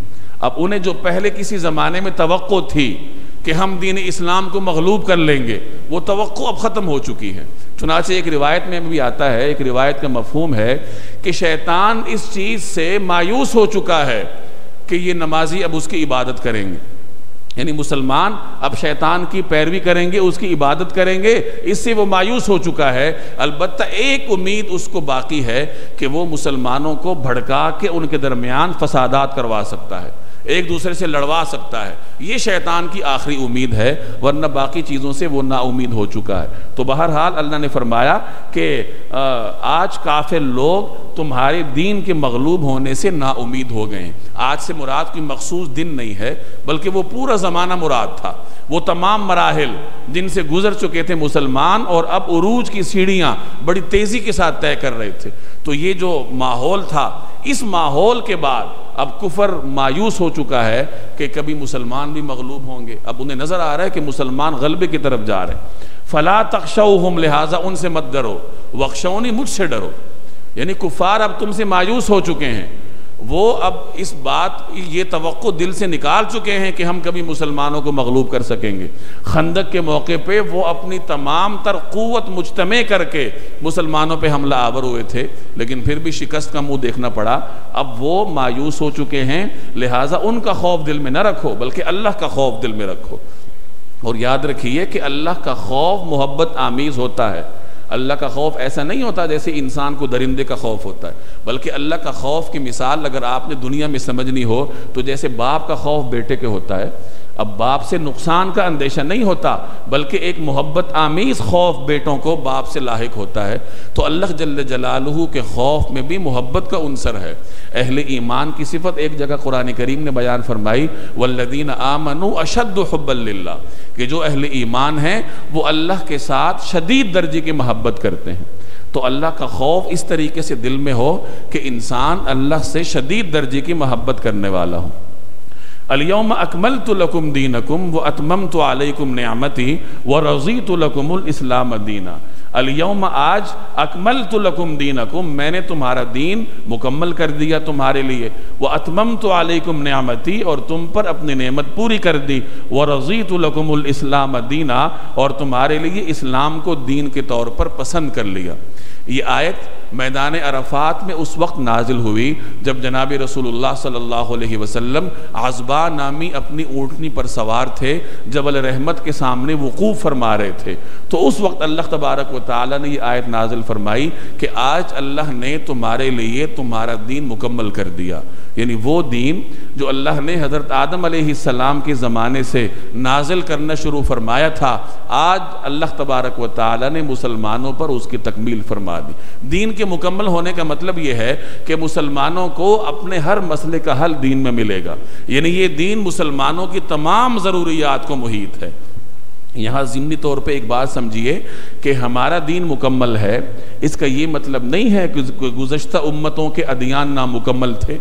अब उन्हें जो पहले किसी ज़माने में तो थी कि हम दीन इस्लाम को मगलूब कर लेंगे, वो तो अब ख़त्म हो चुकी है। चुनाचे एक रिवायत में भी आता है, एक रिवायत का मफहूम है कि शैतान इस चीज़ से मायूस हो चुका है कि ये नमाजी अब उसकी इबादत करेंगे। यानी मुसलमान अब शैतान की पैरवी करेंगे, उसकी इबादत करेंगे, इससे वो मायूस हो चुका है। अलबत् एक उम्मीद उसको बाकी है कि वो मुसलमानों को भड़का के उनके दरमियान फसादात करवा सकता है। एक दूसरे से लड़वा सकता है। ये शैतान की आखिरी उम्मीद है, वरना बाकी चीज़ों से वो नाउमीद हो चुका है। तो बहरहाल अल्लाह ने फरमाया कि आज काफिर लोग तुम्हारे दीन के मगलूब होने से नाउमीद हो गए। आज से मुराद कोई मखसूस दिन नहीं है, बल्कि वो पूरा ज़माना मुराद था। वो तमाम मराहल जिनसे गुजर चुके थे मुसलमान और अब उरूज की सीढ़ियाँ बड़ी तेज़ी के साथ तय कर रहे थे। तो ये जो माहौल था इस माहौल के बाद अब कुफर मायूस हो चुका है कि कभी मुसलमान भी मगलूब होंगे। अब उन्हें नज़र आ रहा है कि मुसलमान गलबे की तरफ़ जा रहे हैं। फ़ला हम लिहाजा उनसे मत डरो। वक्शौनी मुझसे डरो। यानी कुफार अब तुमसे मायूस हो चुके हैं। वो अब इस बात, ये तो दिल से निकाल चुके हैं कि हम कभी मुसलमानों को मगलूब कर सकेंगे। खंदक के मौके पे वो अपनी तमाम तर क़वत मुजतम करके मुसलमानों पे हमला आवर हुए थे, लेकिन फिर भी शिकस्त का मुँह देखना पड़ा। अब वो मायूस हो चुके हैं, लिहाजा उनका खौफ दिल में न रखो, बल्कि अल्लाह का खौफ दिल में रखो। और याद रखिए कि अल्लाह का खौफ मोहब्बत आमीज़ होता है। अल्लाह का खौफ ऐसा नहीं होता जैसे इंसान को दरिंदे का खौफ होता है। बल्कि अल्लाह का खौफ की मिसाल अगर आपने दुनिया में समझनी हो तो जैसे बाप का खौफ बेटे के होता है अब बाप से नुकसान का अंदेशा नहीं होता, बल्कि एक मोहब्बत आमीज़ खौफ बेटों को बाप से लाक होता है। तो अल्लाह जल्ल जलालहू के खौफ में भी मोहब्बत का अनसर है। अहल ईमान की सिफत एक जगह कुरान करीम ने बयान फरमाई, वल्लदीन आमनु अशद हब्बल्ला कि जो अहल ईमान हैं, वो अल्लाह के साथ शदीद दर्जे की मोहब्बत करते हैं। तो अल्लाह का खौफ इस तरीके से दिल में हो कि इंसान अल्लाह से शदीद दर्जे की मोहब्बत करने वाला हो। अलियम अकमल तो लकुम दीनकुम व अतमम तो आलकुम न्यामती व रज़ी तो लकुमस्लाम दीना अलियम आज अकमल तो लकुम दीनकुम मैंने तुम्हारा दीन मुकम्मल कर दिया तुम्हारे लिए। वह अतमम तो आलकुम न्यामती और तुम पर अपनी नेमत पूरी कर दी। व रज़ी तो लकुमस्लाम दीना और तुम्हारे लिए इस्लाम को दीन के तौर पर पसंद कर लिया। ये आयत मैदान अरफात में उस वक्त नाजिल हुई, जब जनाब रसूलुल्लाह सल्लल्लाहु अलैहि वसल्लम आजबा नामी अपनी ऊँटनी पर सवार थे जबल रहमत के सामने वकूफ़ फरमा रहे थे। तो उस वक्त अल्लाह तबारक व ताली ने यह आयत नाजिल फरमाई कि आज अल्लाह ने तुम्हारे लिए तुम्हारा दीन मुकम्मल कर दिया। यानी वो दीन जो अल्लाह ने हज़रत आदम सलाम के ज़माने से नाजिल करना शुरू फरमाया था, आज अल्लाह तबारक व ताली ने मुसलमानों पर उसकी तकमील फरमा दी। दीन के मुकम्मल होने का मतलब ये है कि मुसलमानों को अपने हर मसले का हल दीन में मिलेगा। यानी ये दीन मुसलमानों की तमाम ज़रूरियात को मुहित है। यहाँ ज़िमनी तौर पे एक बात समझिए कि हमारा दीन मुकम्मल है। इसका ये मतलब नहीं है कि गुज्त उम्मतों के अदियान नामुकम्मल थे।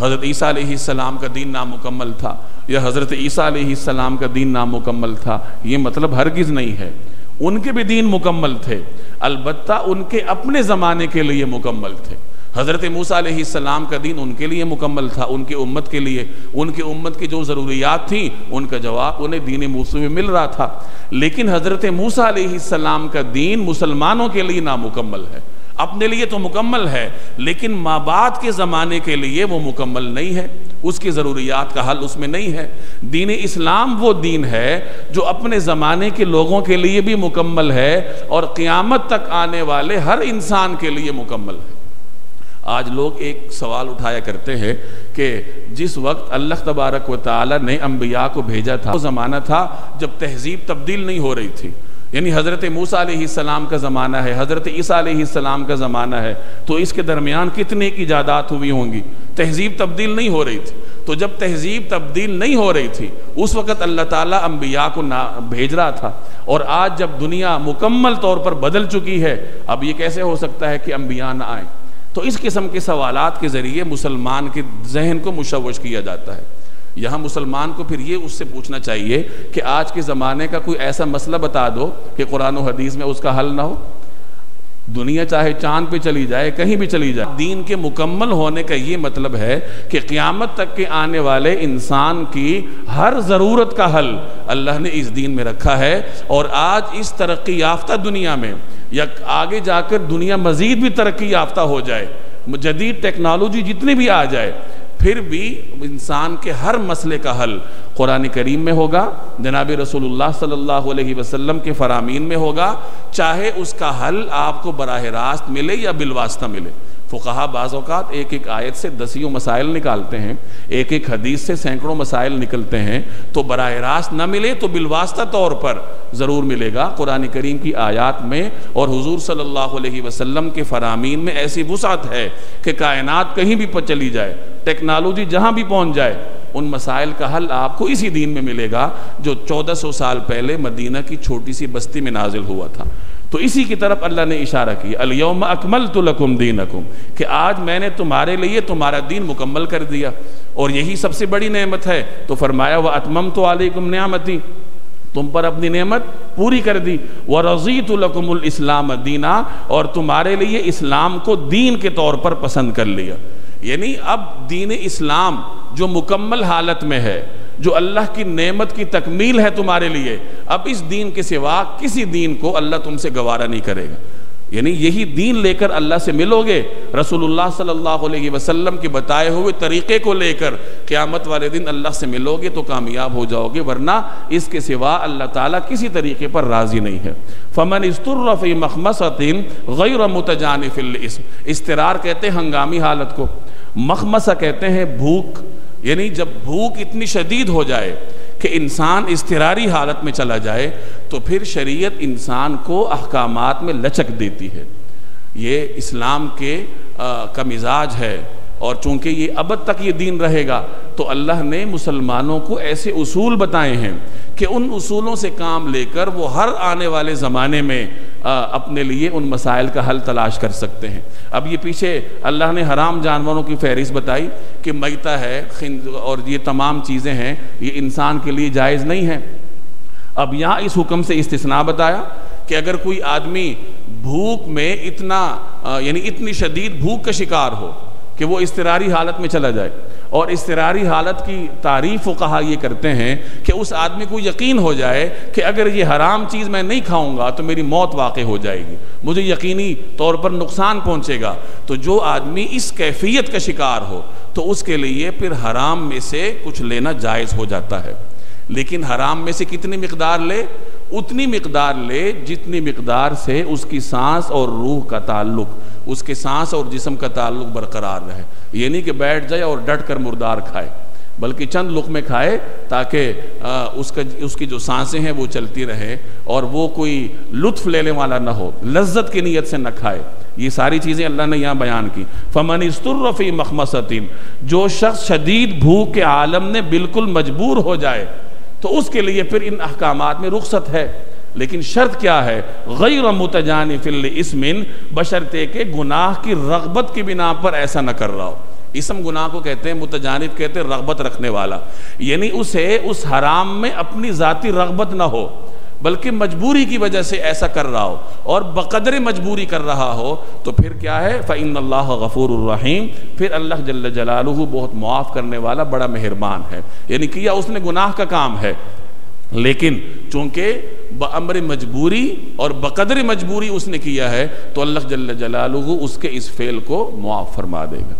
हज़रत ईसा सलाम का दीन नामुकम्मल था या हज़रत ईसा सलाम का दीन नामुकम्मल था। ये मतलब हरगिज़ नहीं है। उनके भी दीन मुकम्मल थे। अलबत्ता उनके अपने ज़माने के लिए मुकम्मल थे। हज़रत मूसा सलाम का दीन उनके लिए मुकम्मल था, उनके उम्मत के लिए। उनकी उम्मत की जो ज़रूरियात थी, उनका जवाब उन्हें दीन मूसा में मिल रहा था। लेकिन हज़रत मूसा सलाम का दीन मुसलमानों के लिए नामुकम्मल है। अपने लिए तो मुकम्मल है, लेकिन माँ बाप के ज़माने के लिए वो मुकम्मल नहीं है। उसकी ज़रूरियात का हल उसमें नहीं है। दीन इस्लाम वो दीन है जो अपने ज़माने के लोगों के लिए भी मुकम्मल है और क़ियामत तक आने वाले हर इंसान के लिए मुकम्मल है। आज लोग एक सवाल उठाया करते हैं कि जिस वक्त अल्लाह तबारक व ताली ने अम्बिया को भेजा था, वो ज़माना था जब तहजीब तब्दील नहीं हो रही थी। यानी हज़रत मूसा सलाम का ज़माना है, हज़रत ईसा सलाम का ज़माना है तो इसके दरमियान कितने की जादात हुई होंगी? तहजीब तब्दील नहीं हो रही थी। तो जब तहजीब तब्दील नहीं हो रही थी, उस वक़्त अल्लाह ताला अम्बिया को ना भेज रहा था। और आज जब दुनिया मुकम्मल तौर पर बदल चुकी है, अब ये कैसे हो सकता है कि अम्बिया ना आए? तो इस किस्म के सवाल के ज़रिए मुसलमान के जहन को मुशवश किया जाता है। यहाँ मुसलमान को फिर ये उससे पूछना चाहिए कि आज के ज़माने का कोई ऐसा मसला बता दो कि कुरान हदीस में उसका हल ना हो। दुनिया चाहे चाँद पे चली जाए, कहीं भी चली जाए, दीन के मुकम्मल होने का ये मतलब है कि क़ियामत तक के आने वाले इंसान की हर ज़रूरत का हल अल्लाह ने इस दीन में रखा है और आज इस तरक्की याफ्ता दुनिया में या आगे जाकर दुनिया मज़ीद भी तरक्की याफ्ता हो जाए, जदीद टेक्नोलॉजी जितनी भी आ जाए फिर भी इंसान के हर मसले का हल कुरान करीम में होगा, जनाब रसोल्ला सल्लल्लाहु अलैहि वसल्लम के फरामीन में होगा, चाहे उसका हल आपको बरह रास्त मिले या बिलवास्ता मिले। फ़ुकहा बाज़ात एक एक आयत से दसियों मसाइल निकालते हैं, एक एक हदीस से सैकड़ों मसाइल निकलते हैं तो बर रास्त न मिले तो बिलवास्ता तौर पर ज़रूर मिलेगा। कुरान करीम की आयात में और हुजूर सल्लल्लाहु अलैहि वसल्लम के फरामीन में ऐसी वसात है कि कायनात कहीं भी पर चली जाए, टेक्नोलॉजी जहाँ भी पहुँच जाए, उन मसाइल का हल आपको इसी दीन में मिलेगा जो चौदह सौ साल पहले मदीना की छोटी सी बस्ती में नाजिल हुआ था। तो इसी की तरफ़ अल्लाह ने इशारा किया, अलयम अकमल तो लकुम दीन अकुम कि आज मैंने तुम्हारे लिए तुम्हारा दीन मुकम्मल कर दिया, और यही सबसे बड़ी नेमत है। तो फरमाया वह अतमम तो आलिकुम न्यामती, तुम पर अपनी नेमत पूरी कर दी। व रज़ी तुलकुमुल इस्लाम दीना, और तुम्हारे लिए इस्लाम को दीन के तौर पर पसंद कर लिया। यानी अब दीन इस्लाम जो मुकम्मल हालत में है जो अल्लाह की नेमत की तकमील है तुम्हारे लिए, अब इस दीन के सिवा किसी दीन को अल्लाह तुमसे गवारा नहीं करेगा। यानी यही दीन लेकर अल्लाह से मिलोगे, रसूलुल्लाह सल्लल्लाहु अलैहि वसल्लम के बताए हुए तरीके को लेकर क़यामत वाले दिन अल्लाह से मिलोगे तो कामयाब हो जाओगे, वरना इसके सिवा अल्लाह ताला किसी तरीके पर राज़ी नहीं है। फ़मन इस्तुर्रफ़ी मखमसतिन गैर मुतजानफ़िल इस्तरार कहते हैं हंगामी हालत को। मखमसा कहते हैं भूख यानी जब भूख इतनी शदीद हो जाए कि इंसान इसतरारी हालत में चला जाए तो फिर शरीयत इंसान को अहकाम में लचक देती है। ये इस्लाम के आ, का मिजाज है। और चूँकि ये अब तक ये दीन रहेगा तो अल्लाह ने मुसलमानों को ऐसे उसूल बताए हैं कि उन उसूलों से काम लेकर वो हर आने वाले ज़माने में अपने लिए उन मसाइल का हल तलाश कर सकते हैं। अब ये पीछे अल्लाह ने हराम जानवरों की फहरिस्त बताई कि मैता है और ये तमाम चीज़ें हैं, ये इंसान के लिए जायज़ नहीं है। अब यहाँ इस हुक्म से इस्तना बताया कि अगर कोई आदमी भूख में इतना यानी इतनी शदीद भूख का शिकार हो कि वो इसतरारी हालत में चला जाए और इसरारी हालत की तारीफ़ व कहा ये करते हैं कि उस आदमी को यकीन हो जाए कि अगर ये हराम चीज़ मैं नहीं खाऊँगा तो मेरी मौत वाक़ हो जाएगी। मुझे यकीनी तौर पर नुकसान पहुंचेगा। तो जो आदमी इस कैफियत का शिकार हो तो उसके लिए फिर हराम में से कुछ लेना जायज़ हो जाता है। लेकिन हराम में से कितनी मकदार ले? उतनी मकदार ले जितनी मकदार से उसकी सांस और रूह का ताल्लुक। उसके सांस और जिसम का ताल्लुक बरकरार रहे। ये नहीं कि बैठ जाए और डट कर मुर्दार खाए, बल्कि चंद लुक में खाए ताकि उसका उसकी जो साँसें हैं वो चलती रहे और वो कोई लुत्फ लेने वाला ना हो, लज्जत की नीयत से न खाए। ये सारी चीज़ें अल्लाह ने यहाँ बयान की। फ़मन इस्तुर्रफ़ी मखमसतिन, जो शख्स शदीद भूख के आलम ने बिल्कुल मजबूर हो जाए तो उसके लिए फिर इन अहकाम में रुख्सत है। लेकिन शर्त क्या है? गैर मुतजान फिल इसमिन, बशरते के गुनाह की रगबत की बिना पर ऐसा न कर रहा हो इसम गुनाह को कहते हैं मुतजानिब कहते हैं, रगबत रखने वाला। यानी उसे उस हराम में अपनी ज़ाती रगबत ना हो, बल्कि मजबूरी की वजह से ऐसा कर रहा हो और बकदर मजबूरी कर रहा हो तो फिर क्या है? फ़ैन अल्लाह गफ़ूररहीम फिर अल्लाह जल्ल जलालू बहुत मुआफ़ करने वाला, बड़ा मेहरबान है। यानी किया उसने गुनाह का काम है। लेकिन चूँकि बमर मजबूरी और बकदर मजबूरी उसने किया है तो अल्लाह जल्ल जलालू उसके इस फेल को मुआफ़ फरमा देगा।